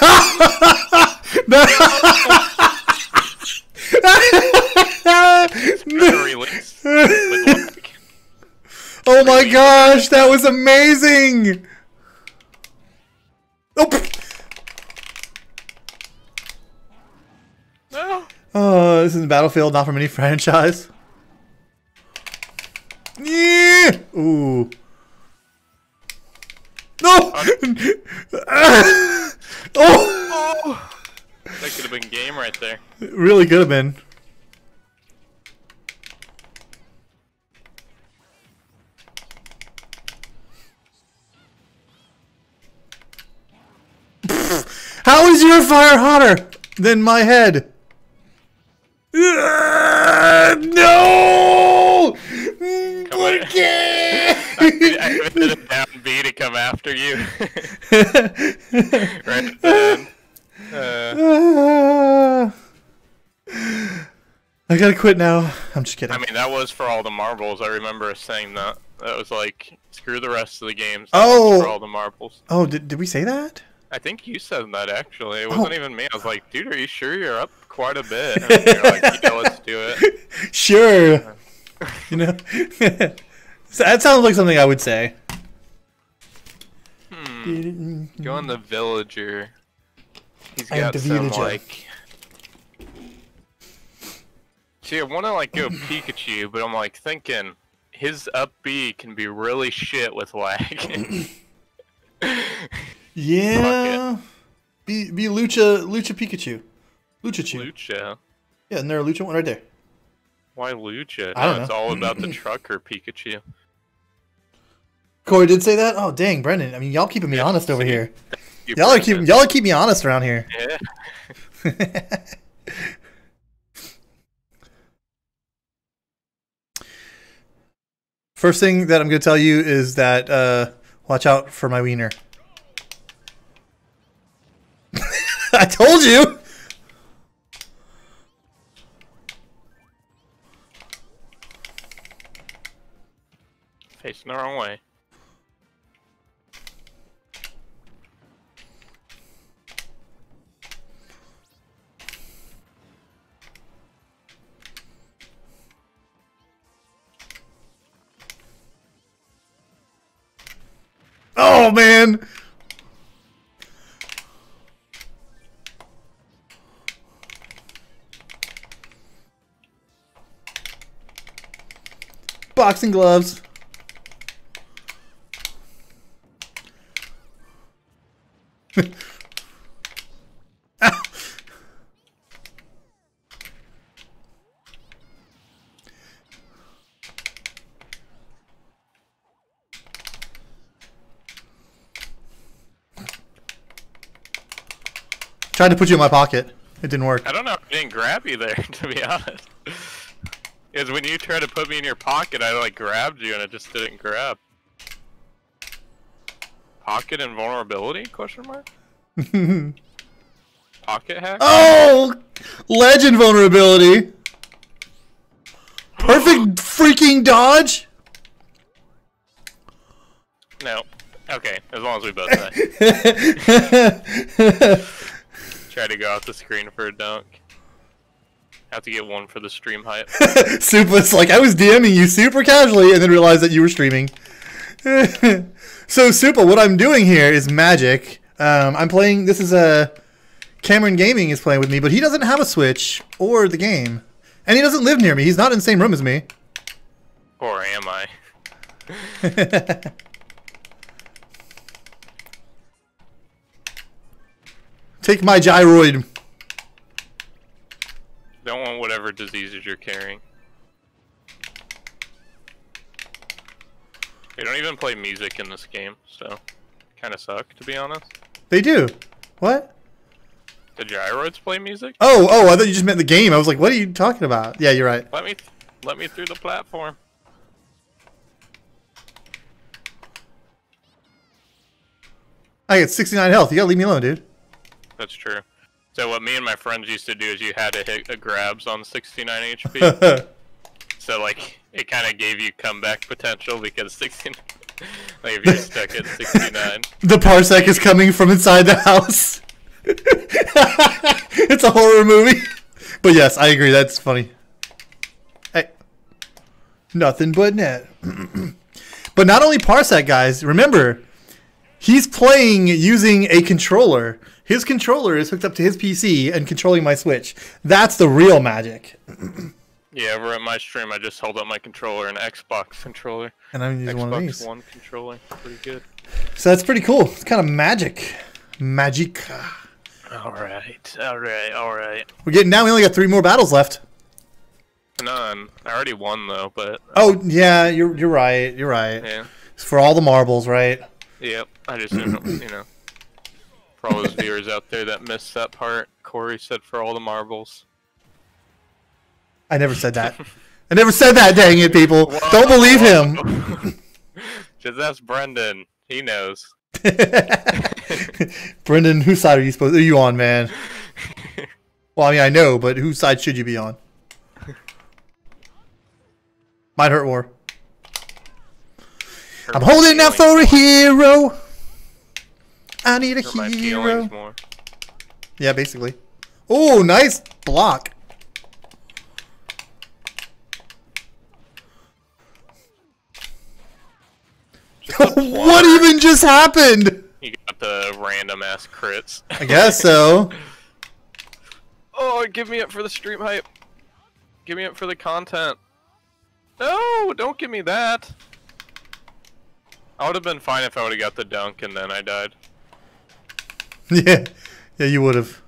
Speaker 2: Gonna release with luck.
Speaker 1: Oh my gosh, that was amazing! Oh.
Speaker 2: No.
Speaker 1: oh, this is Battlefield, not from any franchise. Yeah. Ooh. No! Uh, oh!
Speaker 2: Oh! That could have been game right there.
Speaker 1: It really could have been. How is your fire hotter than my head? No!
Speaker 2: I
Speaker 1: Okay.
Speaker 2: hit a down B to come after you. right then. Uh.
Speaker 1: I gotta quit now. I'm just kidding.
Speaker 2: I mean, that was for all the marbles. I remember saying that. That was like, screw the rest of the games. that
Speaker 1: Oh.
Speaker 2: For all the marbles.
Speaker 1: oh, did, did we say that?
Speaker 2: I think you said that actually. It wasn't
Speaker 1: Oh.
Speaker 2: even me. I was like, dude, are you sure you're up quite a bit? And you're like, yeah, let's do it.
Speaker 1: Sure. You know, So that sounds like something I would say.
Speaker 2: Hmm. Go on the villager. He's got some
Speaker 1: villager.
Speaker 2: like. See, I want to like go Pikachu, but I'm like thinking his up B can be really shit with lag.
Speaker 1: Yeah. Be be Lucha Lucha Pikachu. Luchachu.
Speaker 2: Lucha.
Speaker 1: Yeah, and there a Lucha one right there.
Speaker 2: Why Lucha?
Speaker 1: I don't
Speaker 2: No, it's all about the trucker Pikachu.
Speaker 1: Corey did say that. Oh dang, Brendan. I mean, y'all keeping me honest over here.
Speaker 2: You
Speaker 1: Y'all are keeping y'all keep me honest around here.
Speaker 2: Yeah.
Speaker 1: First thing that I'm going to tell you is that uh, watch out for my wiener. I told you.
Speaker 2: Facing the wrong way.
Speaker 1: Boxing gloves. Tried to put you in my pocket. It didn't work.
Speaker 2: I don't know if I didn't grab you there, to be honest. Because when you tried to put me in your pocket, I like grabbed you and it just didn't grab. Pocket invulnerability? Question mark. Pocket hack.
Speaker 1: Oh, legend vulnerability. Perfect freaking dodge.
Speaker 2: No. Okay, as long as we both say. Try to go off the screen for a dunk. Have to get one for the stream hype.
Speaker 1: Supa's like, I was DMing you super casually and then realized that you were streaming. so, Supa, what I'm doing here is magic. Um, I'm playing, this is a. Cameron Gaming is playing with me, but he doesn't have a Switch or the game. And he doesn't live near me. He's not in the same room as me.
Speaker 2: or am I?
Speaker 1: Take my gyroid.
Speaker 2: Don't want whatever diseases you're carrying. They don't even play music in this game, so kind of suck to be honest.
Speaker 1: They do. What?
Speaker 2: The gyroids play music?
Speaker 1: Oh, oh, I thought you just meant the game. I was like, what are you talking about? Yeah, you're right.
Speaker 2: Let me let me through the platform.
Speaker 1: I get 69 health. You gotta leave me alone, dude.
Speaker 2: That's true. So what me and my friends used to do is you had to hit a grabs on 69 HP. so like it kind of gave you comeback potential because 69 like if you're stuck at 69.
Speaker 1: the parsec is coming from inside the house. it's a horror movie. But yes, I agree. That's funny. Hey, nothing but net. but not only parsec, guys. Remember, he's playing using a controller. His controller is hooked up to his PC and controlling my Switch. That's the real magic.
Speaker 2: Yeah, over at my stream, I just held up my controller, an Xbox controller.
Speaker 1: And I'm using
Speaker 2: Xbox
Speaker 1: one of these.
Speaker 2: One controller, pretty good.
Speaker 1: So that's pretty cool. It's kind of magic. Magic.
Speaker 2: All right, all right, all right.
Speaker 1: We're getting down. We only got three more battles left.
Speaker 2: None. I already won though, but
Speaker 1: Oh yeah, you're you're right. You're right.
Speaker 2: yeah,
Speaker 1: It's for all the marbles, right?
Speaker 2: yep. I just didn't, you know, for all those viewers out there that missed that part, Corey said for all the marbles.
Speaker 1: I never said that. I never said that. Dang it, people! Don't believe him.
Speaker 2: Just ask Brendan. He knows.
Speaker 1: Brendan, whose side are you supposed? Are you on, man? Well, I mean, I know, but whose side should you be on? Might hurt more. I'm holding out for a hero. I need a
Speaker 2: more. Hurt my
Speaker 1: hero.
Speaker 2: more.
Speaker 1: Yeah, basically. Oh, nice block. What even just happened?
Speaker 2: You got the random ass crits.
Speaker 1: I guess so.
Speaker 2: Oh, give me up for the stream hype. Give me up for the content. No, don't give me that. I would have been fine if I would have got the dunk and then I died.
Speaker 1: Yeah, yeah, you would have.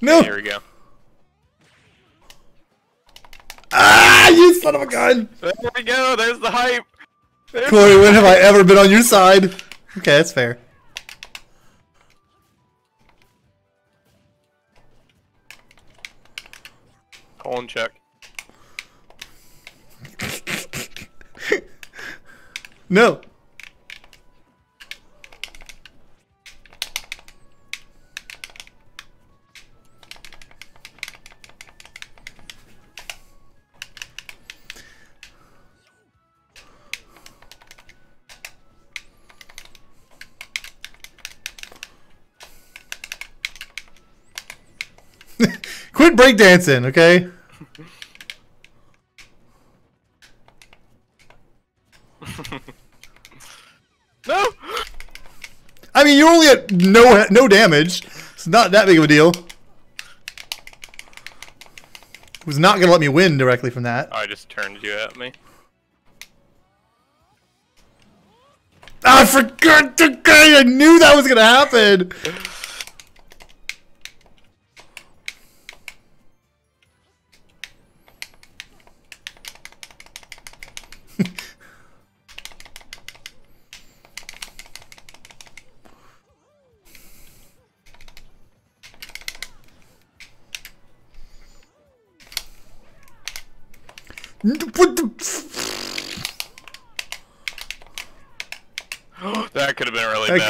Speaker 1: No!
Speaker 2: Here we go.
Speaker 1: Ah, you son of a gun!
Speaker 2: There we go. There's the hype. There's
Speaker 1: Corey, when have I ever been on your side? Okay, that's fair.
Speaker 2: Colon check.
Speaker 1: No. Breakdancing, okay?
Speaker 2: No.
Speaker 1: I mean, you're only at no no damage. It's not that big of a deal. Was not gonna let me win directly from that.
Speaker 2: I just turned you at me.
Speaker 1: I forgot to. I knew that was gonna happen.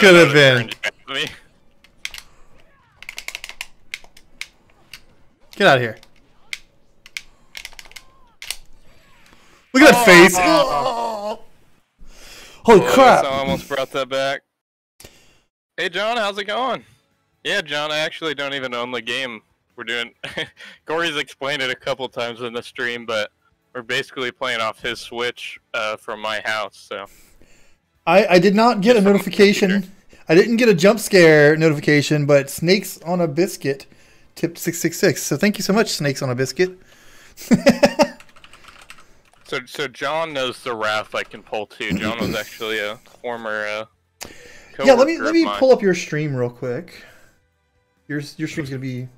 Speaker 2: Could have been. turned you at me.
Speaker 1: Get out of here. Look at that face. Holy
Speaker 2: Oh,
Speaker 1: crap.
Speaker 2: I almost brought that back. Hey John, how's it going? Yeah, John, I actually don't even own the game. We're doing. Corey's explained it a couple times in the stream, but we're basically playing off his Switch uh, from my house. So
Speaker 1: I, I did not get a
Speaker 2: Just from the
Speaker 1: notification. I didn't get a jump scare notification, but Snakes on a Biscuit tipped 666. So thank you so much, Snakes on a Biscuit.
Speaker 2: So, so John knows the wrath I can pull too. John was actually a former. Uh,
Speaker 1: yeah, let me let me pull up your stream real quick. Your your stream's gonna be.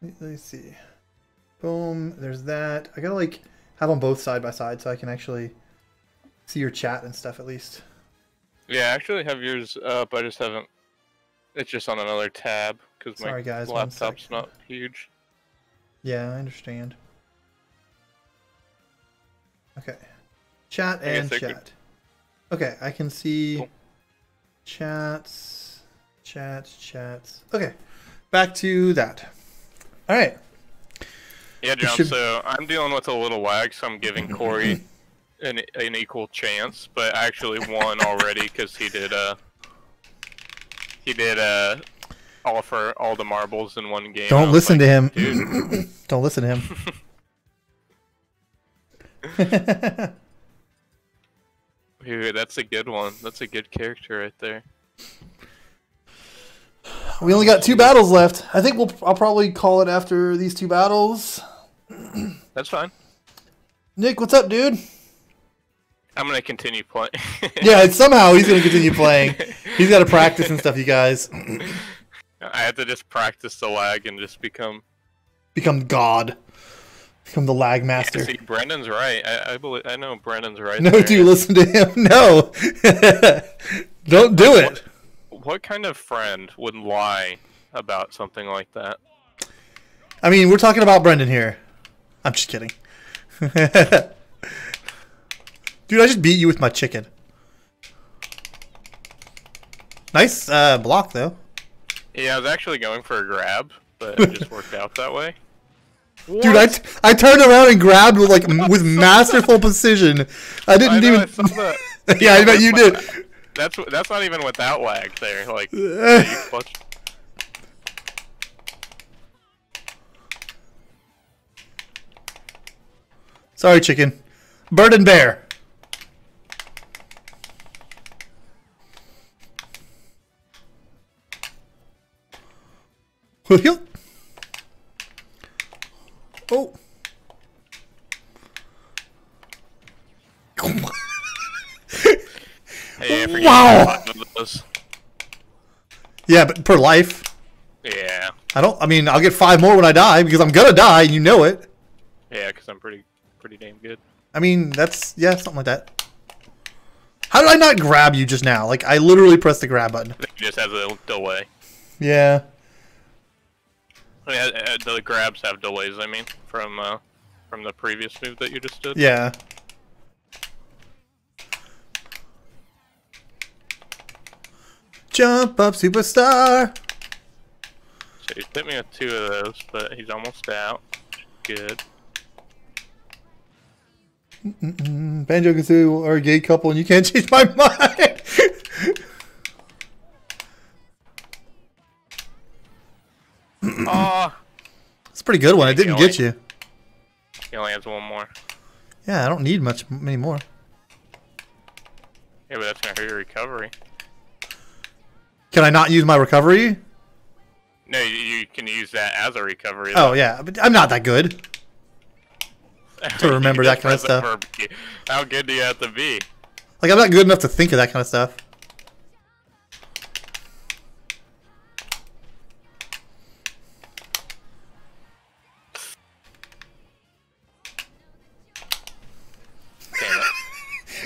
Speaker 1: Let me see. Boom. There's that. I gotta like have them both side by side so I can actually see your chat and stuff at least.
Speaker 2: Yeah, I actually have yours up. I just haven't. It's just on another tab because my
Speaker 1: Sorry, guys,
Speaker 2: laptop's not huge.
Speaker 1: Yeah, I understand. Okay. Chat
Speaker 2: I
Speaker 1: and
Speaker 2: I could-
Speaker 1: chat. Okay, I can see
Speaker 2: Cool.
Speaker 1: chats, chats, chats. Okay, back to that. All right.
Speaker 2: Yeah, John.
Speaker 1: should-
Speaker 2: So I'm dealing with a little lag, so I'm giving Corey an, an equal chance, but I actually won already because he did uh he did uh offer all the marbles in one game.
Speaker 1: Don't listen to him. Don't listen to him.
Speaker 2: dude, that's a good one. That's a good character right there.
Speaker 1: we only got two battles left. I think we'll. I'll probably call it after these two battles.
Speaker 2: That's fine.
Speaker 1: Nick, what's up, dude?
Speaker 2: I'm gonna continue playing.
Speaker 1: Yeah, somehow he's gonna continue playing. He's got to practice and stuff, you guys.
Speaker 2: I have to just practice the lag and just become.
Speaker 1: Become God. Become the lag master.
Speaker 2: See, Brendan's right. I, I believe. I know Brendan's right.
Speaker 1: No,
Speaker 2: there.
Speaker 1: dude, listen to him. No. Don't do it.
Speaker 2: What kind of friend would lie about something like that?
Speaker 1: I mean, we're talking about Brendan here. I'm just kidding. Dude, I just beat you with my chicken. Nice uh, block, though.
Speaker 2: Yeah, I was actually going for a grab, but it just worked out that way.
Speaker 1: Dude, I, t- I turned around and grabbed with like with masterful precision. I
Speaker 2: I
Speaker 1: didn't
Speaker 2: know,
Speaker 1: even.
Speaker 2: I that.
Speaker 1: yeah, I bet you did.
Speaker 2: That's that's not even without lag there. Like
Speaker 1: Sorry, chicken. Bird and bear. Oh.
Speaker 2: Hey,
Speaker 1: Wow. yeah, but per life.
Speaker 2: Yeah,
Speaker 1: I don't. I mean, I'll get five more when I die because I'm gonna die, and you know it.
Speaker 2: yeah, because I'm pretty pretty damn good.
Speaker 1: I mean, that's yeah, something like that. How did I not grab you just now? Like I literally pressed the grab button.
Speaker 2: It just has a delay.
Speaker 1: Yeah.
Speaker 2: I mean, uh, uh, the grabs have delays. I mean, from uh, from the previous move that you just did.
Speaker 1: Yeah. Jump up, superstar.
Speaker 2: So he hit me with two of those, but he's almost out. Good.
Speaker 1: Mm, Banjo Kazooie are a gay couple, and you can't change my mind.
Speaker 2: Oh,
Speaker 1: It's a pretty good one. It didn't get you.
Speaker 2: he only has one more.
Speaker 1: Yeah, I don't need much many more.
Speaker 2: Yeah, but that's gonna hurt your recovery.
Speaker 1: Can I not use my recovery?
Speaker 2: No, you, you can use that as a recovery.
Speaker 1: Oh yeah, but I'm not that good. to remember that kind of stuff.
Speaker 2: How good do you have to be?
Speaker 1: Like I'm not good enough to think of that kind of stuff.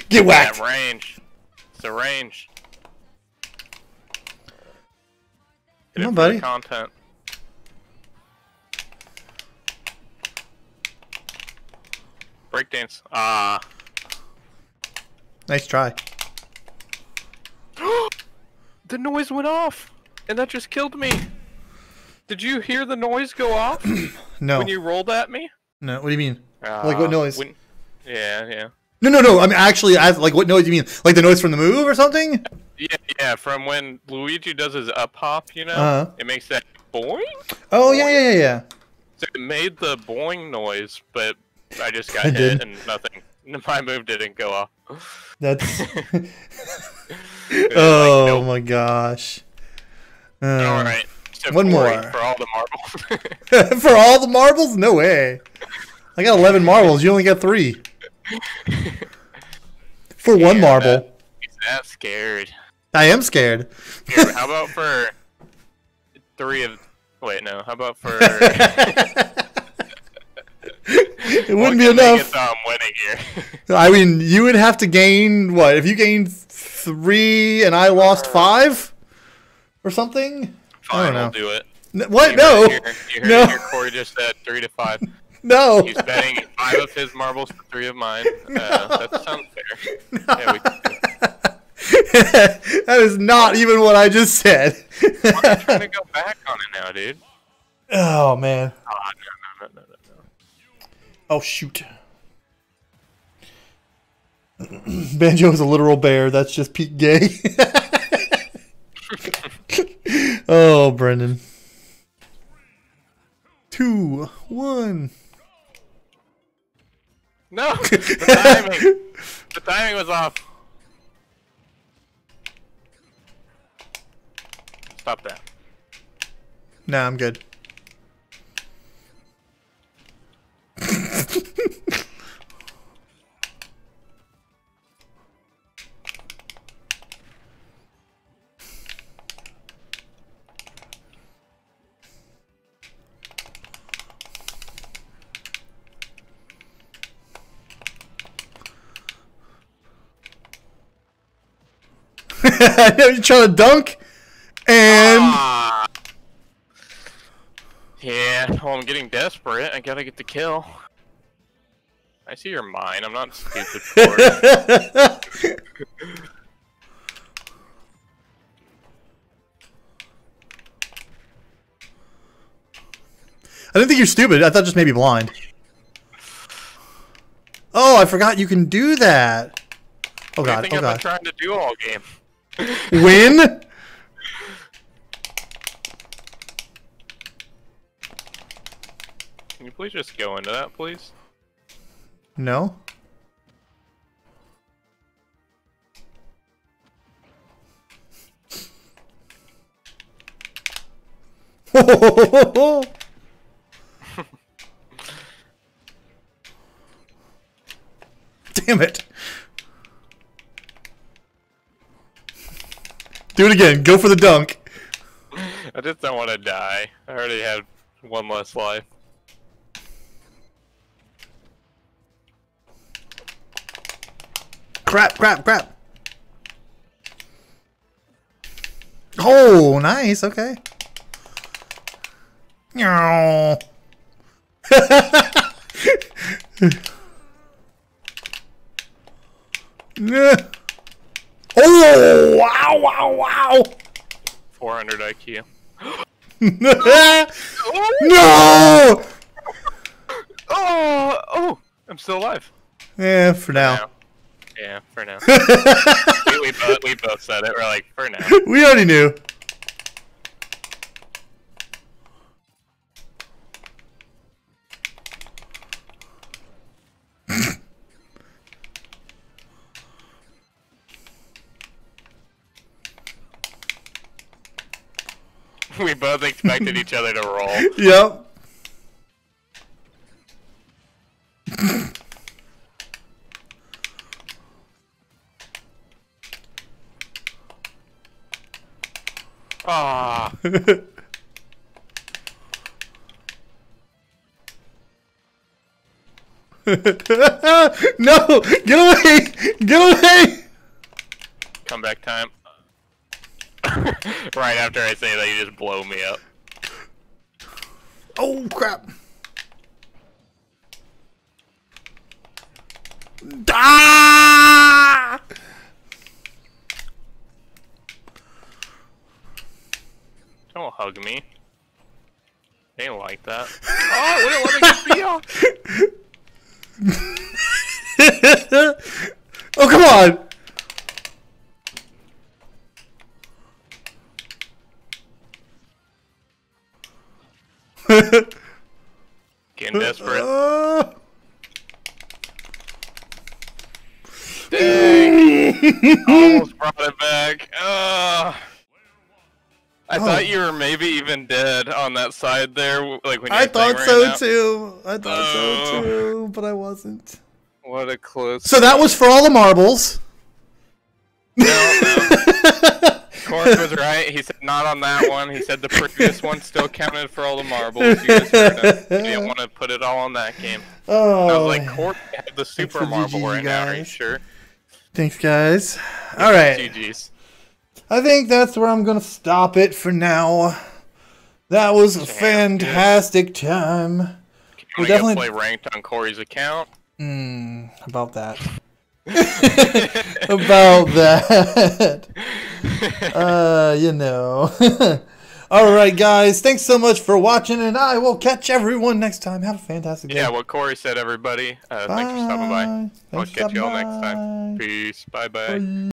Speaker 1: Get whacked.
Speaker 2: That range. It's the range. Get
Speaker 1: Come on, buddy.
Speaker 2: Content. Breakdance. Ah.
Speaker 1: Nice try.
Speaker 2: The noise went off, and that just killed me. Did you hear the noise go off
Speaker 1: No.
Speaker 2: when you rolled at me?
Speaker 1: No. What do you mean?
Speaker 2: Uh,
Speaker 1: Like what noise?
Speaker 2: when- yeah, yeah.
Speaker 1: No, no, no. I mean, actually, I like what noise do you mean? Like the noise from the move or something?
Speaker 2: Yeah, yeah, from when Luigi does his up hop, you know?
Speaker 1: Uh-huh.
Speaker 2: It makes that boing.
Speaker 1: Oh yeah, yeah, yeah, yeah.
Speaker 2: So it made the boing noise, but I just got
Speaker 1: I
Speaker 2: hit
Speaker 1: did.
Speaker 2: and nothing. My move didn't go off.
Speaker 1: That's. Oh
Speaker 2: like, nope.
Speaker 1: my gosh. Uh,
Speaker 2: All right. So
Speaker 1: one more.
Speaker 2: for all the marbles.
Speaker 1: For all the marbles? No way. I got 11 marbles. You only got three. For one marble.
Speaker 2: that- He's that scared.
Speaker 1: I am scared.
Speaker 2: Here, how about for three of? Wait, no. How about for?
Speaker 1: it wouldn't be
Speaker 2: What can make
Speaker 1: enough.
Speaker 2: it so I'm winning here.
Speaker 1: I mean, you would have to gain what if you gained three and I lost uh, five or something? I don't know.
Speaker 2: we'll do it.
Speaker 1: What?
Speaker 2: You
Speaker 1: No,
Speaker 2: heard. You heard
Speaker 1: no.
Speaker 2: Corey just said three to five.
Speaker 1: No.
Speaker 2: He's betting five of his marbles for three of mine. Uh, that sounds fair. Yeah, we can do it.
Speaker 1: that is not even what I just said.
Speaker 2: I'm trying to go back on it now, dude.
Speaker 1: oh man.
Speaker 2: Oh, no, no, no, no, no, no.
Speaker 1: Oh shoot. Banjo is a literal bear. That's just Pete gay. oh, Brendan. Two, one.
Speaker 2: No, the timing. the timing was off. Stop that.
Speaker 1: Nah, I'm good. you're trying to dunk, and
Speaker 2: Ah. Yeah, well, I'm getting desperate. I gotta get the kill. I see you're mine. I'm not stupid for it.
Speaker 1: I didn't think you're stupid. I thought just maybe blind. Oh, I forgot you can do that. Oh
Speaker 2: I
Speaker 1: god,
Speaker 2: think
Speaker 1: oh
Speaker 2: I've been
Speaker 1: god.
Speaker 2: trying to do all game.
Speaker 1: Win?
Speaker 2: Can you please just go into that, please?
Speaker 1: No. Damn it. Do it again. Go for the dunk.
Speaker 2: I just don't want to die. I already had one less life.
Speaker 1: Crap, crap, crap. Oh, nice. Okay. Yeah. oh, wow, wow, wow.
Speaker 2: 400 IQ.
Speaker 1: no!
Speaker 2: Oh, oh, I'm still alive.
Speaker 1: Yeah, for now.
Speaker 2: Yeah, for now. we, we, both, we both said it. We're like, for now.
Speaker 1: we already knew.
Speaker 2: we both expected each other to roll.
Speaker 1: Yep.
Speaker 2: Ah,
Speaker 1: no! Get away! Get away!
Speaker 2: comeback time. right after I say that, you just blow me up.
Speaker 1: Oh crap! Ah!
Speaker 2: Don't hug me. They ain't like that. oh, wouldn't let me get me off.
Speaker 1: oh come on!
Speaker 2: Getting desperate.
Speaker 1: Uh,
Speaker 2: Almost brought it back. Ugh. I thought you were maybe even dead on that side there, like when you
Speaker 1: I thought so
Speaker 2: right
Speaker 1: too. I thought
Speaker 2: Oh.
Speaker 1: so too, but I wasn't.
Speaker 2: What a close.
Speaker 1: So that was for all the marbles.
Speaker 2: No, no. Corey was right. He said not on that one. He said the previous one still counted for all the marbles. You just heard him. He didn't want to put it all on that game.
Speaker 1: Oh,
Speaker 2: I was like, Corey had the super marble
Speaker 1: GG,
Speaker 2: right now. Are you
Speaker 1: guys.
Speaker 2: sure?
Speaker 1: thanks, guys. All right.
Speaker 2: GG's.
Speaker 1: I think that's where I'm gonna stop it for now. That was a fantastic time. We're definitely-
Speaker 2: play ranked on Corey's account.
Speaker 1: Hmm, about that. about that. uh, you know. All right, guys. Thanks so much for watching, and I will catch everyone next time. Have a fantastic day.
Speaker 2: Yeah, what Corey said, everybody. Uh, thanks for stopping by. I'll catch y'all
Speaker 1: stopping
Speaker 2: next time. Peace. Bye bye.
Speaker 1: Bye.